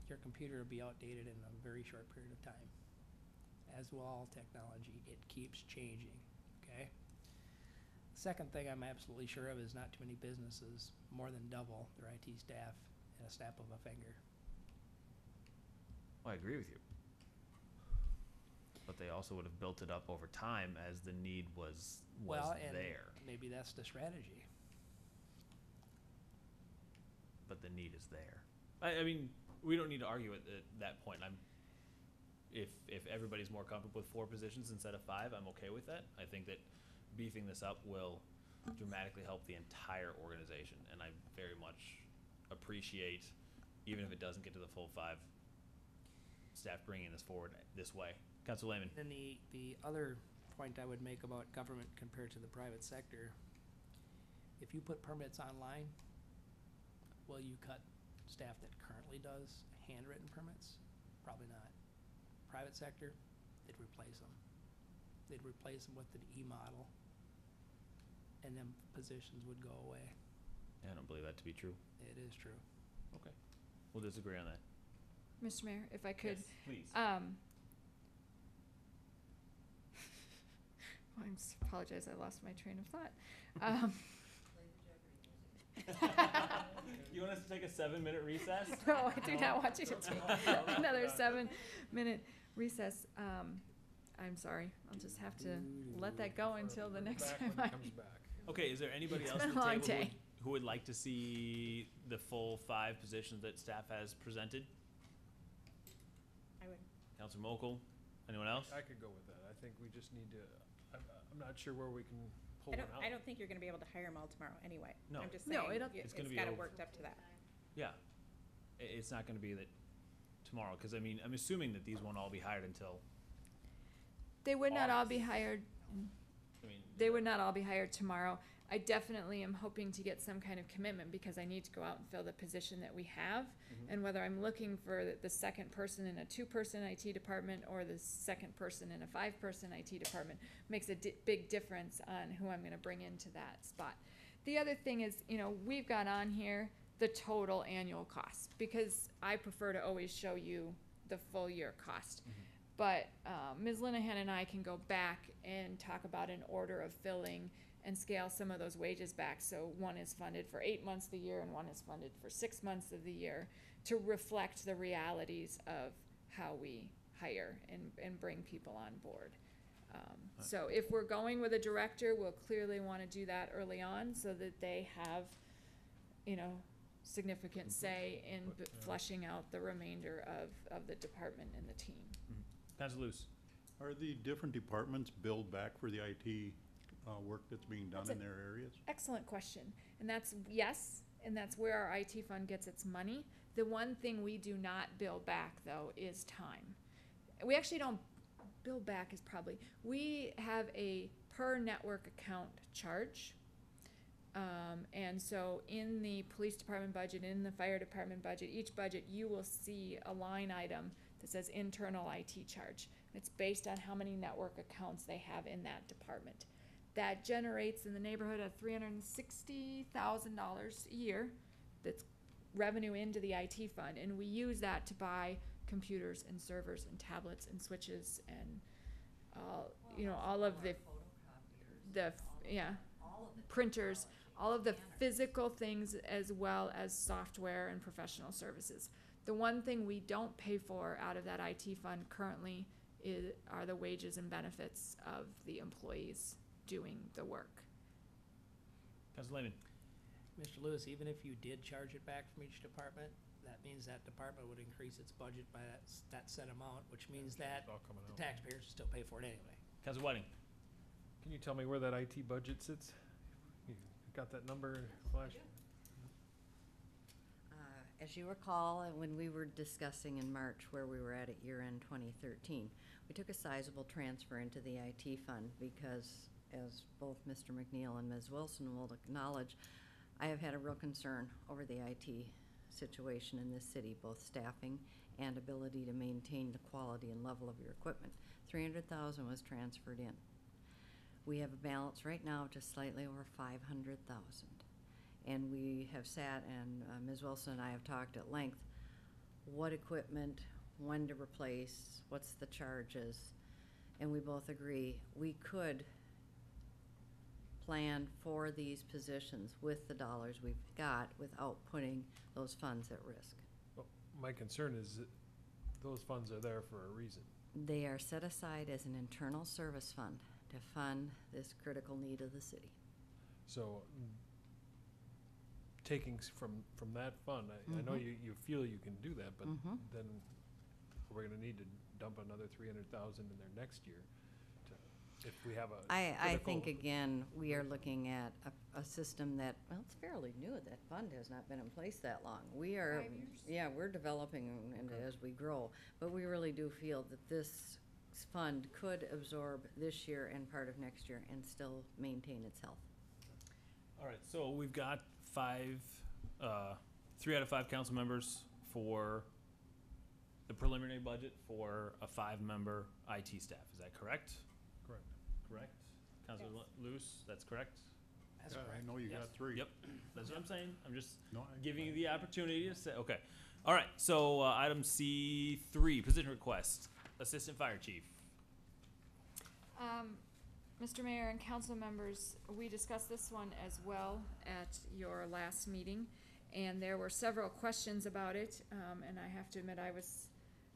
your computer will be outdated in a very short period of time. As will all technology, it keeps changing, okay? Second thing I'm absolutely sure of is not too many businesses more than double their IT staff in a snap of a finger. Well, I agree with you. But they also would have built it up over time as the need was was Well, and there. maybe that's the strategy. but the need is there. I, I mean, we don't need to argue at, at that point. I'm, if if everybody's more comfortable with four positions instead of five, I'm okay with that. I think that beefing this up will dramatically help the entire organization, and I very much appreciate, even if it doesn't get to the full five, staff bringing this forward this way. Council Lehman. Then the, the other point I would make about government compared to the private sector, if you put permits online, will you cut staff that currently does handwritten permits? Probably not. Private sector, they'd replace them. They'd replace them with an E-model, and then positions would go away. I don't believe that to be true. It is true. Okay, we'll disagree on that. Mr. Mayor, if I could, Yes, please. Um. [LAUGHS] I apologize, I lost my train of thought. Um, [LAUGHS] [LAUGHS] you want us to take a seven-minute recess? no, I do not want you to take another seven-minute recess. Um, I'm sorry, I'll just have to let that go until the next Back time when I. it comes back. [LAUGHS] Okay, is there anybody It's else been at a the long table who would, day. who would like to see the full five positions that staff has presented? I would, Counselor Mocol, anyone else? I could go with that. I think we just need to, I'm, I'm not sure where we can pull I one don't, out. I don't think you're gonna be able to hire them all tomorrow anyway. No. I'm just No, saying, it'll- y- It's it's gonna be gotta over. worked up to that. Yeah. I- it's not gonna be that tomorrow, cause I mean, I'm assuming that these won't all be hired until, They would not all be hired, I mean. they would not all be hired tomorrow. I definitely am hoping to get some kind of commitment because I need to go out and fill the position that we have. Mhm. And whether I'm looking for the, the second person in a two-person IT department or the second person in a five-person IT department makes a di- big difference on who I'm gonna bring into that spot. The other thing is, you know, we've got on here the total annual cost because I prefer to always show you the full year cost. But uh, Ms. Linnihan and I can go back and talk about an order of filling and scale some of those wages back. So one is funded for eight months of the year and one is funded for six months of the year to reflect the realities of how we hire and, and bring people on board. Um, so if we're going with a director, we'll clearly want to do that early on so that they have, you know, significant say in But, b- fleshing out the remainder of, of the department and the team. Counselor Luce, Are the different departments billed back for the IT, uh, work that's being done That's in a- their areas? Excellent question. And that's, yes, and that's where our IT fund gets its money. The one thing we do not bill back, though, is time. We actually don't, bill back is probably, we have a per network account charge. Um, and so in the police department budget, in the fire department budget, each budget, you will see a line item that says internal IT charge. It's based on how many network accounts they have in that department. That generates in the neighborhood of three hundred and sixty thousand dollars a year that's revenue into the IT fund, and we use that to buy computers and servers and tablets and switches and all, you know, all of the, the, yeah, printers, all of the physical things as well as software and professional services. The one thing we don't pay for out of that IT fund currently is, are the wages and benefits of the employees doing the work. Counselor Lehman, Mr. Lewis, even if you did charge it back from each department, that means that department would increase its budget by that, s- that set amount, which means that all coming the out. taxpayers will still pay for it anyway. Counselor Whiting, Can you tell me where that IT budget sits? Got that number, Flash? Uh, As you recall, when we were discussing in March where we were at at year-end 2013, we took a sizable transfer into the IT fund because, as both Mr. McNeill and Ms. Wilson will acknowledge, I have had a real concern over the IT situation in this city, both staffing and ability to maintain the quality and level of your equipment. 300,000 was transferred in. We have a balance right now just slightly over 500,000. And we have sat and uh, Ms. Wilson and I have talked at length, what equipment, when to replace, what's the charges? And we both agree, we could plan for these positions with the dollars we've got without putting those funds at risk. Well, My concern is that those funds are there for a reason. They are set aside as an internal service fund to fund this critical need of the city. So, mm, taking s- from, from that fund, I, I know Mhm. you, you feel you can do that, but Mhm. then we're gonna need to dump another three hundred thousand in there next year to, if we have a I, I think critical- again, we are looking at a, a system that, well, it's fairly new, that fund has not been in place that long. We are, Five years? yeah, we're developing and Okay. as we grow, but we really do feel that this s- fund could absorb this year and part of next year and still maintain its health. all right, so we've got five, uh, three out of five council members for the preliminary budget for a five-member IT staff, is that correct? Correct. Correct? Counselor Yes. Lu- Luce, that's correct? That's Yeah, correct. I know you Yes. got three. Yep, that's what I'm saying, I'm just No, I- giving you the opportunity to say, okay. All right, so, uh, item C three, position request, assistant fire chief. Um, Mr. Mayor and council members, we discussed this one as well at your last meeting, and there were several questions about it, um, and I have to admit, I was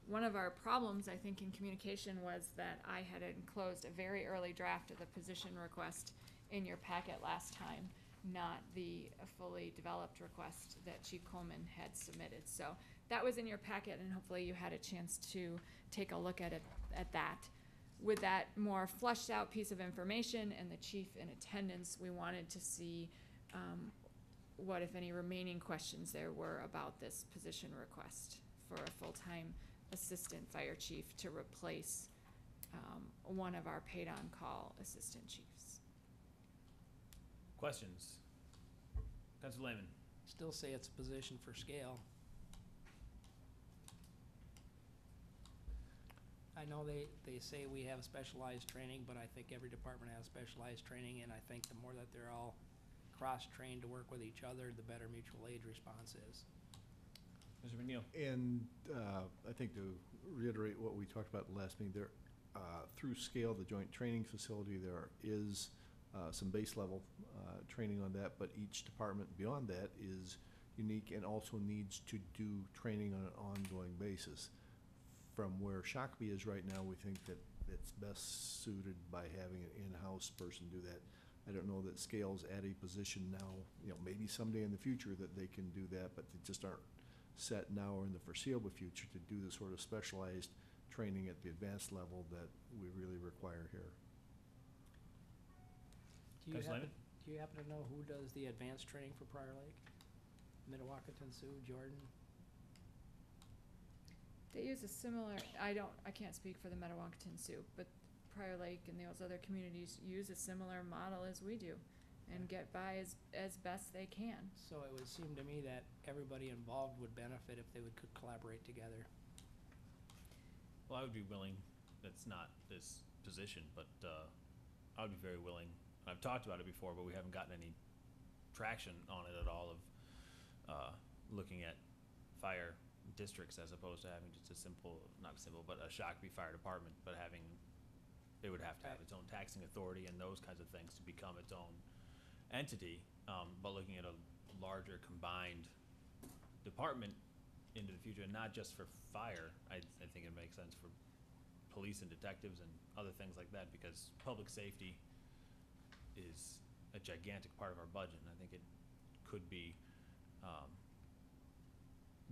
one of our problems, I think, in communication was that I had enclosed a very early draft of the position request in your packet last time, not the fully developed request that Chief Coleman had submitted. So that was in your packet, and hopefully you had a chance to take a look at it, at that. With that more fleshed out piece of information and the chief in attendance, we wanted to see, um, what, if any, remaining questions there were about this position request for a full-time assistant fire chief to replace, um, one of our paid-on-call assistant chiefs. Questions? Counselor Lehman? Still say it's a position for scale. I know they, they say we have specialized training, but I think every department has specialized training, and I think the more that they're all cross-trained to work with each other, the better mutual aid response is. Mr. McNeill? And uh, I think to reiterate what we talked about last meeting, there, uh, through SCALE, the Joint Training Facility, there is uh, some base level uh, training on that, but each department beyond that is unique and also needs to do training on an ongoing basis. From where Shakopee is right now, we think that it's best suited by having an in-house person do that. I don't know that Scale's at a position now, you know, maybe someday in the future that they can do that, but they just aren't set now or in the foreseeable future to do the sort of specialized training at the advanced level that we really require here. Do you Counselor happen, do you happen to know who does the advanced training for Prior Lake? Mdewakanton Sioux, Jordan? They use a similar, I don't, I can't speak for the Mdewakanton Sioux, but Prior Lake and those other communities use a similar model as we do and get by as, as best they can. So it would seem to me that everybody involved would benefit if they would could collaborate together. Well, I would be willing, that's not this position, but, uh, I would be very willing. I've talked about it before, but we haven't gotten any traction on it at all of, uh, looking at fire districts as opposed to having just a simple, not simple, but a Shakopee Fire Department, but having, it would have to have its own taxing authority and those kinds of things to become its own entity. Um, but looking at a larger combined department into the future, and not just for fire, I, I think it makes sense for police and detectives and other things like that, because public safety is a gigantic part of our budget, and I think it could be, um,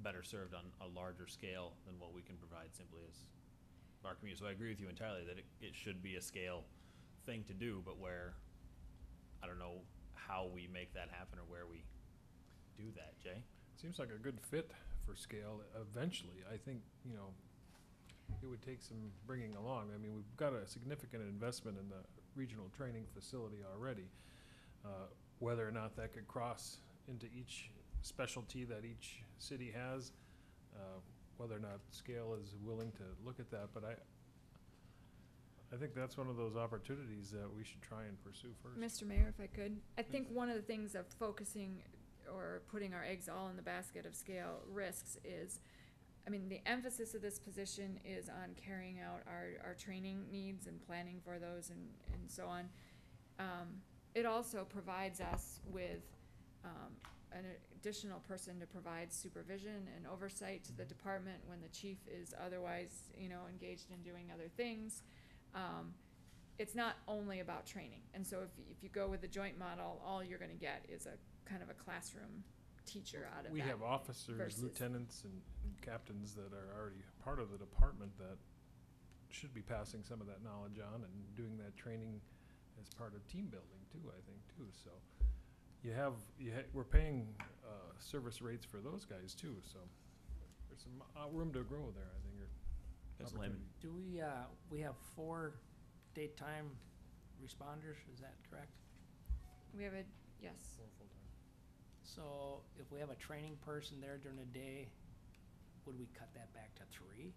better served on a larger scale than what we can provide simply as our community. So I agree with you entirely that it, it should be a scale thing to do, but where, I don't know how we make that happen or where we do that, Jay? Seems like a good fit for scale eventually. I think, you know, it would take some bringing along. I mean, we've got a significant investment in the regional training facility already. Uh, Whether or not that could cross into each specialty that each city has, uh, whether or not scale is willing to look at that, but I, I think that's one of those opportunities that we should try and pursue first. Mr. Mayor, if I could, I think one of the things of focusing or putting our eggs all in the basket of scale risks is, I mean, the emphasis of this position is on carrying out our, our training needs and planning for those and, and so on. Um, it also provides us with, um, an additional person to provide supervision and oversight to the department when the chief is otherwise, you know, engaged in doing other things. Um, it's not only about training, and so if, if you go with the joint model, all you're gonna get is a kind of a classroom teacher out of that. We have officers, versus- lieutenants, and captains that are already part of the department that should be passing some of that knowledge on and doing that training as part of team building too, I think, too, so. You have, you ha- we're paying, uh, service rates for those guys too, so there's some, uh, room to grow there, I think, or Councilor Lehman? opportunity. Do we, uh, we have four daytime responders, is that correct? We have a, yes, Four full-time. So if we have a training person there during the day, would we cut that back to three?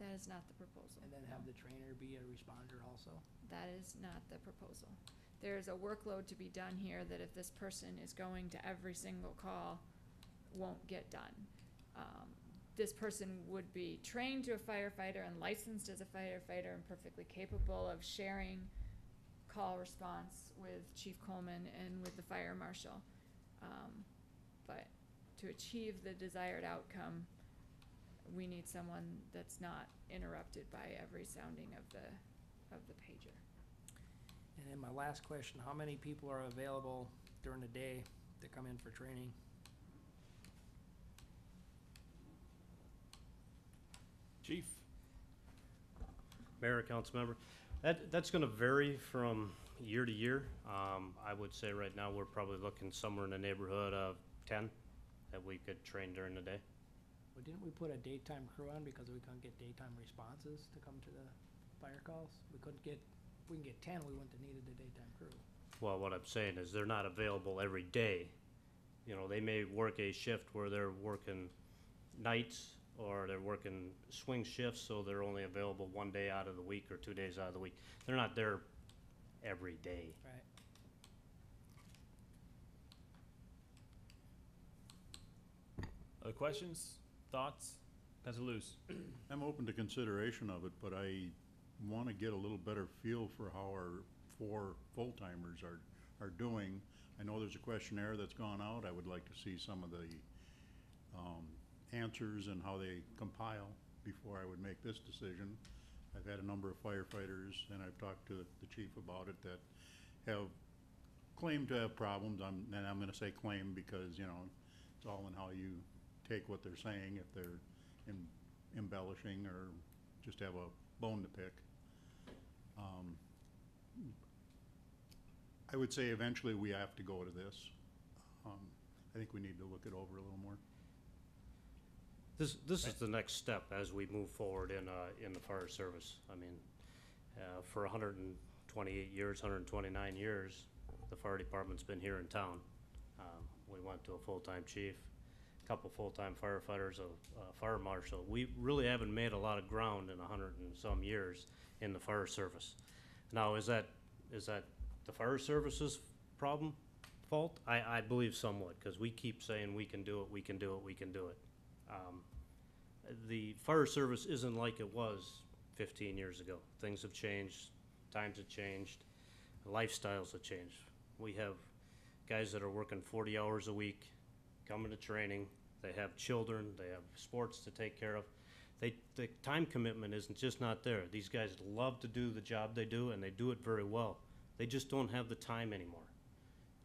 that is not the proposal. And then have the trainer be a responder also? That is not the proposal. There's a workload to be done here that if this person is going to every single call, won't get done. Um, this person would be trained to a firefighter and licensed as a firefighter and perfectly capable of sharing call response with Chief Coleman and with the fire marshal. Um, but to achieve the desired outcome, we need someone that's not interrupted by every sounding of the, of the pager. And then my last question, how many people are available during the day to come in for training? Chief? Mayor, council member, that, that's gonna vary from year to year. Um, I would say right now, we're probably looking somewhere in the neighborhood of ten that we could train during the day. Well, didn't we put a daytime crew on because we couldn't get daytime responses to come to the fire calls? We couldn't get, we can get ten, we wouldn't have needed a daytime crew. Well, what I'm saying is they're not available every day. You know, they may work a shift where they're working nights or they're working swing shifts, so they're only available one day out of the week or two days out of the week. They're not there every day. Right. Other questions, thoughts? Council Luce? [CLEARS THROAT] I'm open to consideration of it, but I wanna get a little better feel for how our four full-timers are, are doing. I know there's a questionnaire that's gone out, I would like to see some of the, um, answers and how they compile before I would make this decision. I've had a number of firefighters, and I've talked to the chief about it, that have claimed to have problems, I'm, and I'm gonna say claim because, you know, it's all in how you take what they're saying, if they're em- embellishing or just have a bone to pick. Um, I would say eventually we have to go to this. Um, I think we need to look it over a little more. This, this is the next step as we move forward in, uh, in the fire service. I mean, uh, for hundred and twenty-eight years, hundred and twenty-nine years, the fire department's been here in town. Um, we went to a full-time chief, a couple full-time firefighters, a, a fire marshal. We really haven't made a lot of ground in hundred and some years in the fire service. Now, is that, is that the fire service's problem, fault? I, I believe somewhat, cause we keep saying we can do it, we can do it, we can do it. Um, the fire service isn't like it was fifteen years ago. Things have changed, times have changed, lifestyles have changed. We have guys that are working forty hours a week, coming to training, they have children, they have sports to take care of. They, the time commitment isn't just not there. These guys love to do the job they do and they do it very well. They just don't have the time anymore.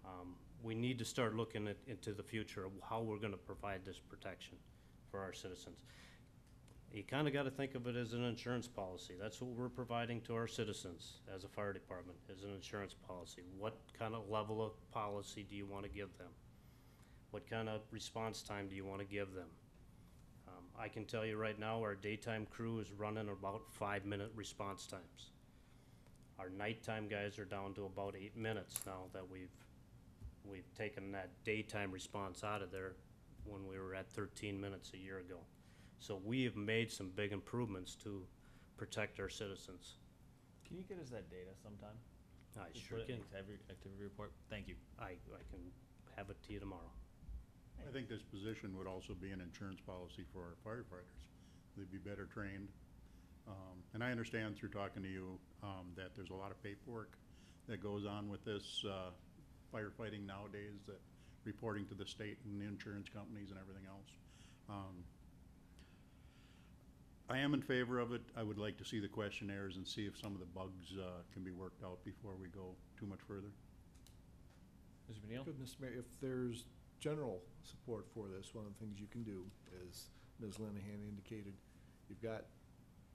Um, we need to start looking at, into the future of how we're gonna provide this protection for our citizens. You kinda gotta think of it as an insurance policy. That's what we're providing to our citizens as a fire department, is an insurance policy. What kind of level of policy do you wanna give them? What kind of response time do you wanna give them? I can tell you right now, our daytime crew is running about five-minute response times. Our nighttime guys are down to about eight minutes now that we've, we've taken that daytime response out of there when we were at thirteen minutes a year ago. So we have made some big improvements to protect our citizens. Can you get us that data sometime? I Just sure put it in can. Activity, activity report, thank you. I, I can have it to you tomorrow. I think this position would also be an insurance policy for our firefighters. They'd be better trained. Um, and I understand through talking to you, um, that there's a lot of paperwork that goes on with this, uh, firefighting nowadays, that reporting to the state and the insurance companies and everything else. Um, I am in favor of it. I would like to see the questionnaires and see if some of the bugs, uh, can be worked out before we go too much further. Mr. McNeill? Good, Mr. Mayor, if there's general support for this, one of the things you can do, as Ms. Linnihan indicated, you've got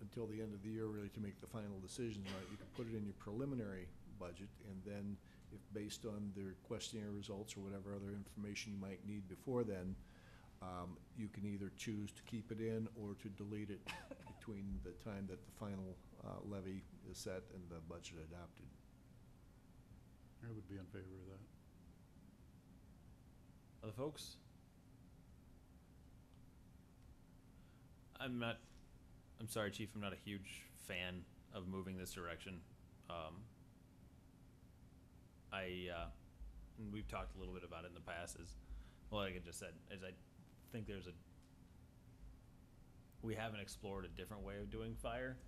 until the end of the year really to make the final decision, right? You can put it in your preliminary budget, and then if based on the questionnaire results or whatever other information you might need before then, um, you can either choose to keep it in or to delete it [LAUGHS] between the time that the final, uh, levy is set and the budget adopted. I would be in favor of that. Other folks? I'm not, I'm sorry, chief, I'm not a huge fan of moving this direction. Um, I, uh, and we've talked a little bit about it in the past is, well, like I just said, is I think there's a, we haven't explored a different way of doing fire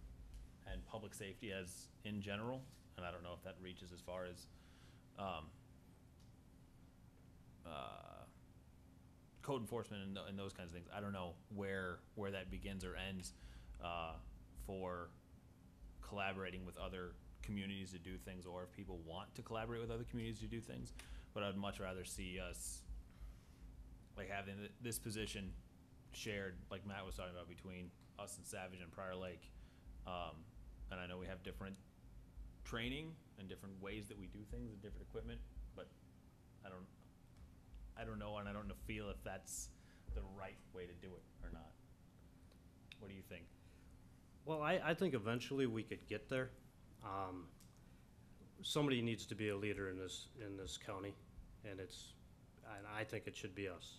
and public safety as in general, and I don't know if that reaches as far as, um, uh, code enforcement and, and those kinds of things. I don't know where where that begins or ends uh, for collaborating with other communities to do things, or if people want to collaborate with other communities to do things. But I'd much rather see us like having th- this position shared, like Matt was talking about, between us and Savage and Prior Lake. Um, and I know we have different training and different ways that we do things and different equipment, but I don't, I don't know, and I don't know- feel if that's the right way to do it or not. What do you think? Well, I, I think eventually we could get there. Um, somebody needs to be a leader in this, in this county, and it's, and I think it should be us.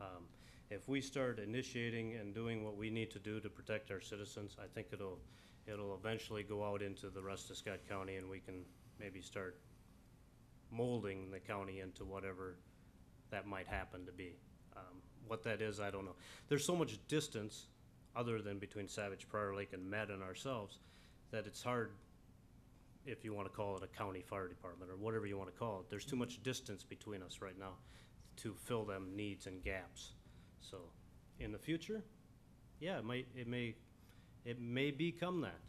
Um, if we start initiating and doing what we need to do to protect our citizens, I think it'll, it'll eventually go out into the rest of Scott County, and we can maybe start molding the county into whatever that might happen to be. Um, what that is, I don't know. There's so much distance other than between Savage, Prior Lake, and Med and ourselves, that it's hard, if you wanna call it a county fire department, or whatever you wanna call it, there's too much distance between us right now to fill them needs and gaps. So, in the future, yeah, it might, it may, it may become that,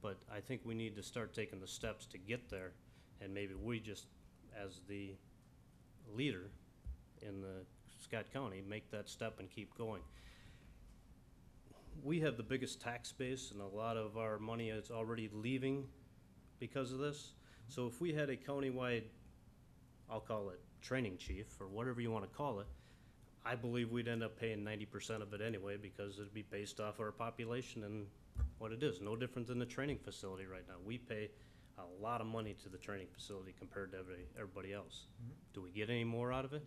but I think we need to start taking the steps to get there, and maybe we just, as the leader in the Scott County, make that step and keep going we have the biggest tax base and a lot of our money is already leaving because of this. So if we had a countywide, I'll call it training chief or whatever you wanna call it, I believe we'd end up paying ninety percent of it anyway because it'd be based off our population and what it is, no different than the training facility right now. We pay a lot of money to the training facility compared to every, everybody else. Mm-hmm. Do we get any more out of it?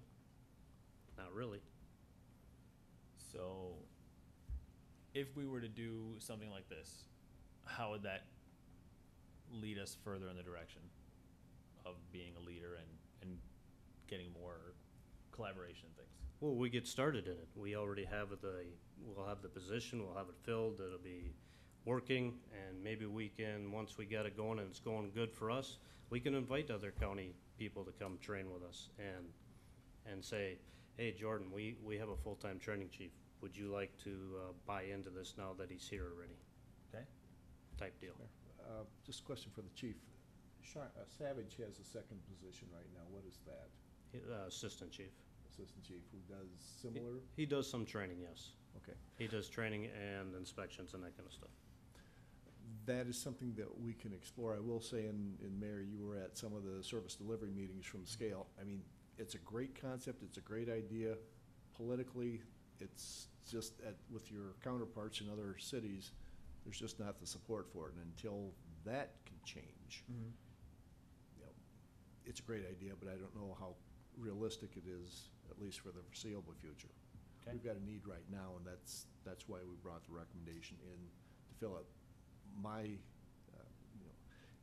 Not really. So, if we were to do something like this, how would that lead us further in the direction of being a leader and, and getting more collaboration and things? Well, we get started in it. We already have the, we'll have the position, we'll have it filled, it'll be working, and maybe we can, once we get it going and it's going good for us, we can invite other county people to come train with us and, and say, hey, Jordan, we, we have a full-time training chief. Would you like to, uh, buy into this now that he's here already? Okay. Type deal. Uh, Just a question for the chief. Uh, Savage has a second position right now. What is that? Uh, Assistant chief. Assistant chief who does similar? He does some training, yes. Okay. He does training and inspections and that kind of stuff. That is something that we can explore. I will say, and, and Mayor, you were at some of the service delivery meetings from Scale. I mean, it's a great concept, it's a great idea. Politically, it's just at, with your counterparts in other cities, there's just not the support for it. And until that can change, mm-hmm. you know, it's a great idea, but I don't know how realistic it is, at least for the foreseeable future. Okay. We've got a need right now, and that's, that's why we brought the recommendation in to fill it. My,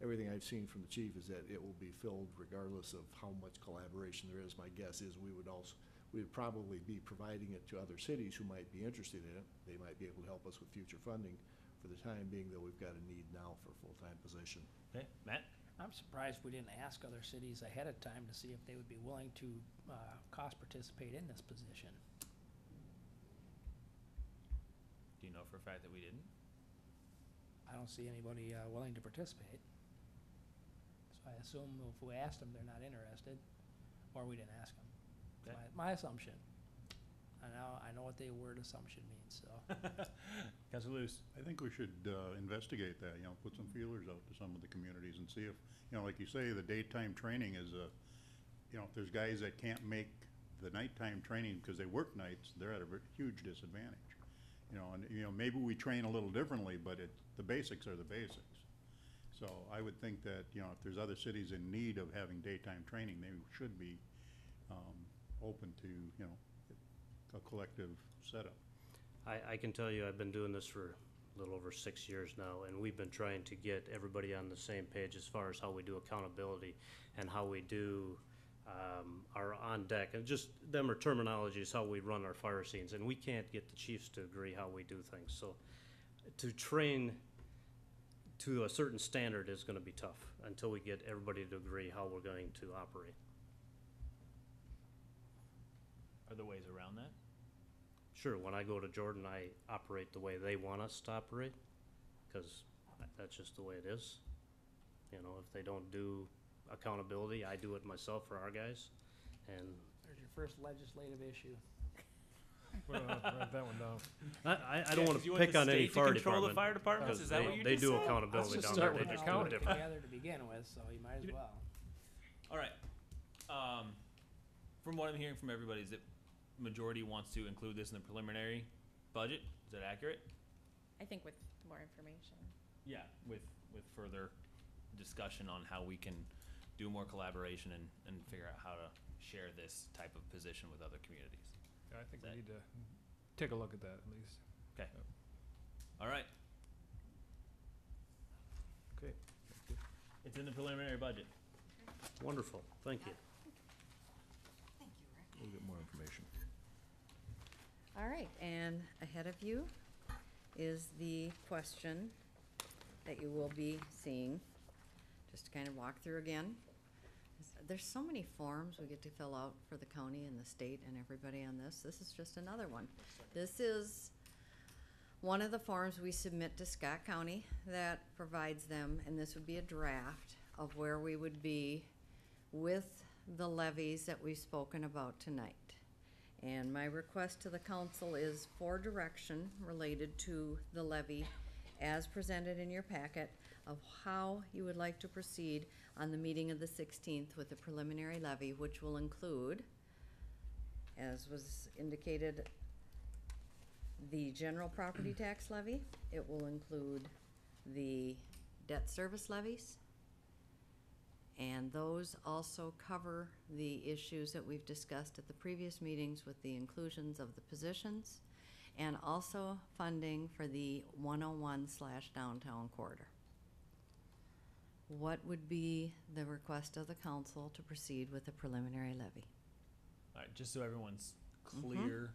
everything I've seen from the chief is that it will be filled regardless of how much collaboration there is. My guess is we would also, we would probably be providing it to other cities who might be interested in it. They might be able to help us with future funding. For the time being, though, we've got a need now for a full-time position. Okay, Matt? I'm surprised we didn't ask other cities ahead of time to see if they would be willing to, uh, cost participate in this position. Do you know for a fact that we didn't? I don't see anybody, uh, willing to participate. So I assume if we asked them, they're not interested, or we didn't ask them. Okay. My, my assumption. I know, I know what the word assumption means, so. [LAUGHS] Councilor Luce? I think we should uh, investigate that, you know, put some feelers out to some of the communities and see if, you know, like you say, the daytime training is a, you know, if there's guys that can't make the nighttime training because they work nights, they're at a ver- huge disadvantage. You know, and, you know, maybe we train a little differently, but it, the basics are the basics. So I would think that, you know, if there's other cities in need of having daytime training, they should be um, open to, you know, a collective setup. I, I can tell you, I've been doing this for a little over six years now, and we've been trying to get everybody on the same page as far as how we do accountability and how we do um, our on deck, and just them are terminologies, how we run our fire scenes, and we can't get the chiefs to agree how we do things, so to train to a certain standard is gonna be tough until we get everybody to agree how we're going to operate. Are there ways around that? Sure, when I go to Jordan, I operate the way they want us to operate, cause that's just the way it is. You know, if they don't do accountability, I do it myself for our guys, and There's your first legislative issue. Well, write that one down. I, I, I don't wanna 'cause you want pick the on any state to fire control the department. fire departments? 'cause Is that they- what you They just do said? accountability just down start there, with they just do it accounting. different. Together to begin with, so you might as well. All right. Um, from what I'm hearing from everybody, is that majority wants to include this in the preliminary budget? Is that accurate? I think with more information. Yeah. With, with further discussion on how we can do more collaboration and, and figure out how to share this type of position with other communities. Yeah, I think That- we need to take a look at that at least. Okay. All right. Okay. It's in the preliminary budget. Wonderful, Thank you. thank you. We'll get more information. All right, and ahead of you is the question that you will be seeing. Just to kind of walk through again. There's so many forms we get to fill out for the county and the state and everybody on this. This is just another one. This is one of the forms we submit to Scott County that provides them, and this would be a draft of where we would be with the levies that we've spoken about tonight. And my request to the council is for direction related to the levy as presented in your packet of how you would like to proceed on the meeting of the sixteenth with the preliminary levy, which will include, as was indicated, the general property [CLEARS THROAT] tax levy. It will include the debt service levies. And those also cover the issues that we've discussed at the previous meetings with the inclusions of the positions and also funding for the one oh one slash downtown corridor. What would be the request of the council to proceed with the preliminary levy? All right, just so everyone's Mhm. clear.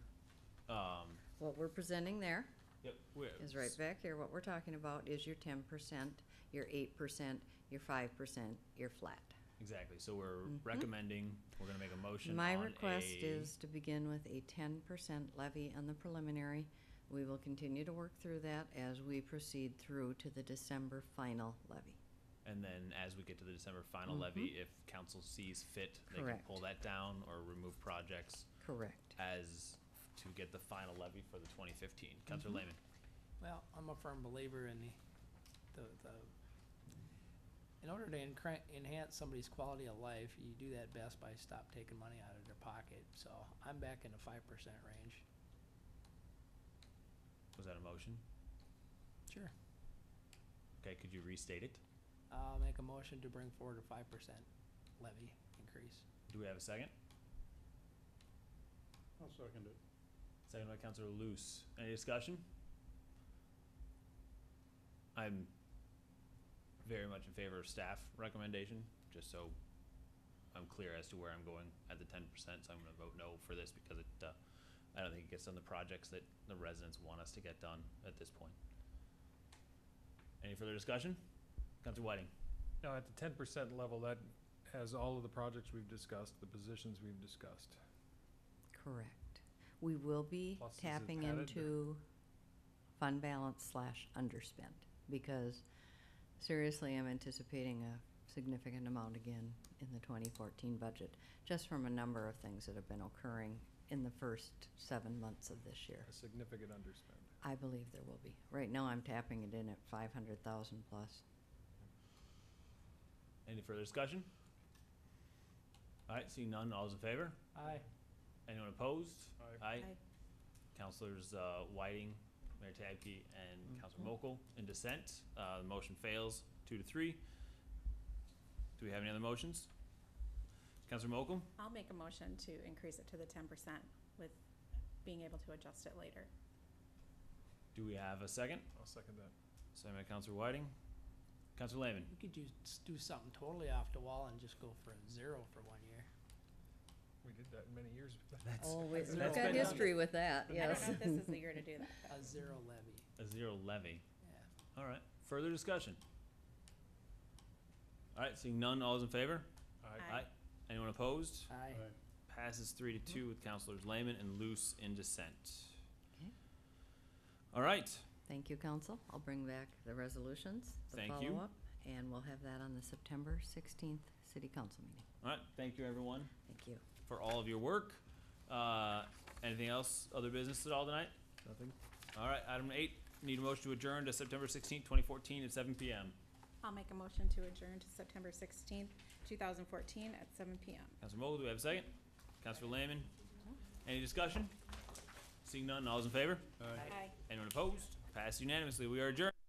Um, What we're presenting there yep. we're- is right back here. What we're talking about is your ten percent, your eight percent, your five percent, your flat. Exactly. So we're Mhm. recommending, we're gonna make a motion My on request a- is to begin with a ten percent levy on the preliminary. We will continue to work through that as we proceed through to the December final levy. And then as we get to the December final levy, if council sees fit, they can Correct. pull that down or remove projects Correct. as to get the final levy for the twenty fifteen. Counselor Mhm. Lehman? Well, I'm a firm believer in the, the, the, in order to encra- enhance somebody's quality of life, you do that best by stop taking money out of their pocket. So I'm back in the five percent range. Was that a motion? Sure. Okay, could you restate it? I'll make a motion to bring forward a five percent levy increase. Do we have a second? I'll second it. Second by Counselor Luce. Any discussion? I'm very much in favor of staff recommendation, just so I'm clear as to where I'm going at the ten percent, so I'm gonna vote no for this because it, uh, I don't think it gets done the projects that the residents want us to get done at this point. Any further discussion? Counselor Whiting? Now, at the ten percent level, that has all of the projects we've discussed, the positions we've discussed. Correct. We will be Plus, is it tapping added or- into fund balance slash underspent, because seriously, I'm anticipating a significant amount again in the twenty fourteen budget, just from a number of things that have been occurring in the first seven months of this year. A significant underspend. I believe there will be. Right now, I'm tapping it in at five hundred thousand plus. Any further discussion? Alright, seeing none, all those in favor? Aye. Anyone opposed? Aye. Aye. Counselors, uh, Whiting, Mayor Tabke, and Counselor Mocol in dissent. Uh, the motion fails, two to three. Do we have any other motions? Counselor Mocol, I'll make a motion to increase it to the ten percent with being able to adjust it later. do we have a second? I'll second that. Second by Counselor Whiting. Counselor Lehman, We could just do something totally off the wall and just go for a zero for one year. We did that many years. [LAUGHS] Oh, we- that's we've got done. history with that, I yes. don't know if this is the [LAUGHS] year to do that. A zero levy, a zero levy. yeah. Alright, further discussion? Alright, seeing none, all those in favor? Aye. Aye. Anyone opposed? Aye. Passes three to two with Counselors Lehman and Luce in dissent. All right, Thank you, council. I'll bring back the resolutions, the Thank you. follow-up, and we'll have that on the September sixteenth city council meeting. all right, thank you, everyone, Thank you. for all of your work. Uh, anything else, other business at all tonight? Nothing? All right, item eight, need a motion to adjourn to September sixteenth, twenty fourteen at seven PM. I'll make a motion to adjourn to September sixteenth, two thousand fourteen at seven PM. Councilor Mocol, do we have a second? Councilor Lehman, any discussion? Seeing none, all's in favor? Aye. Anyone opposed? Passed unanimously. We are adjourned.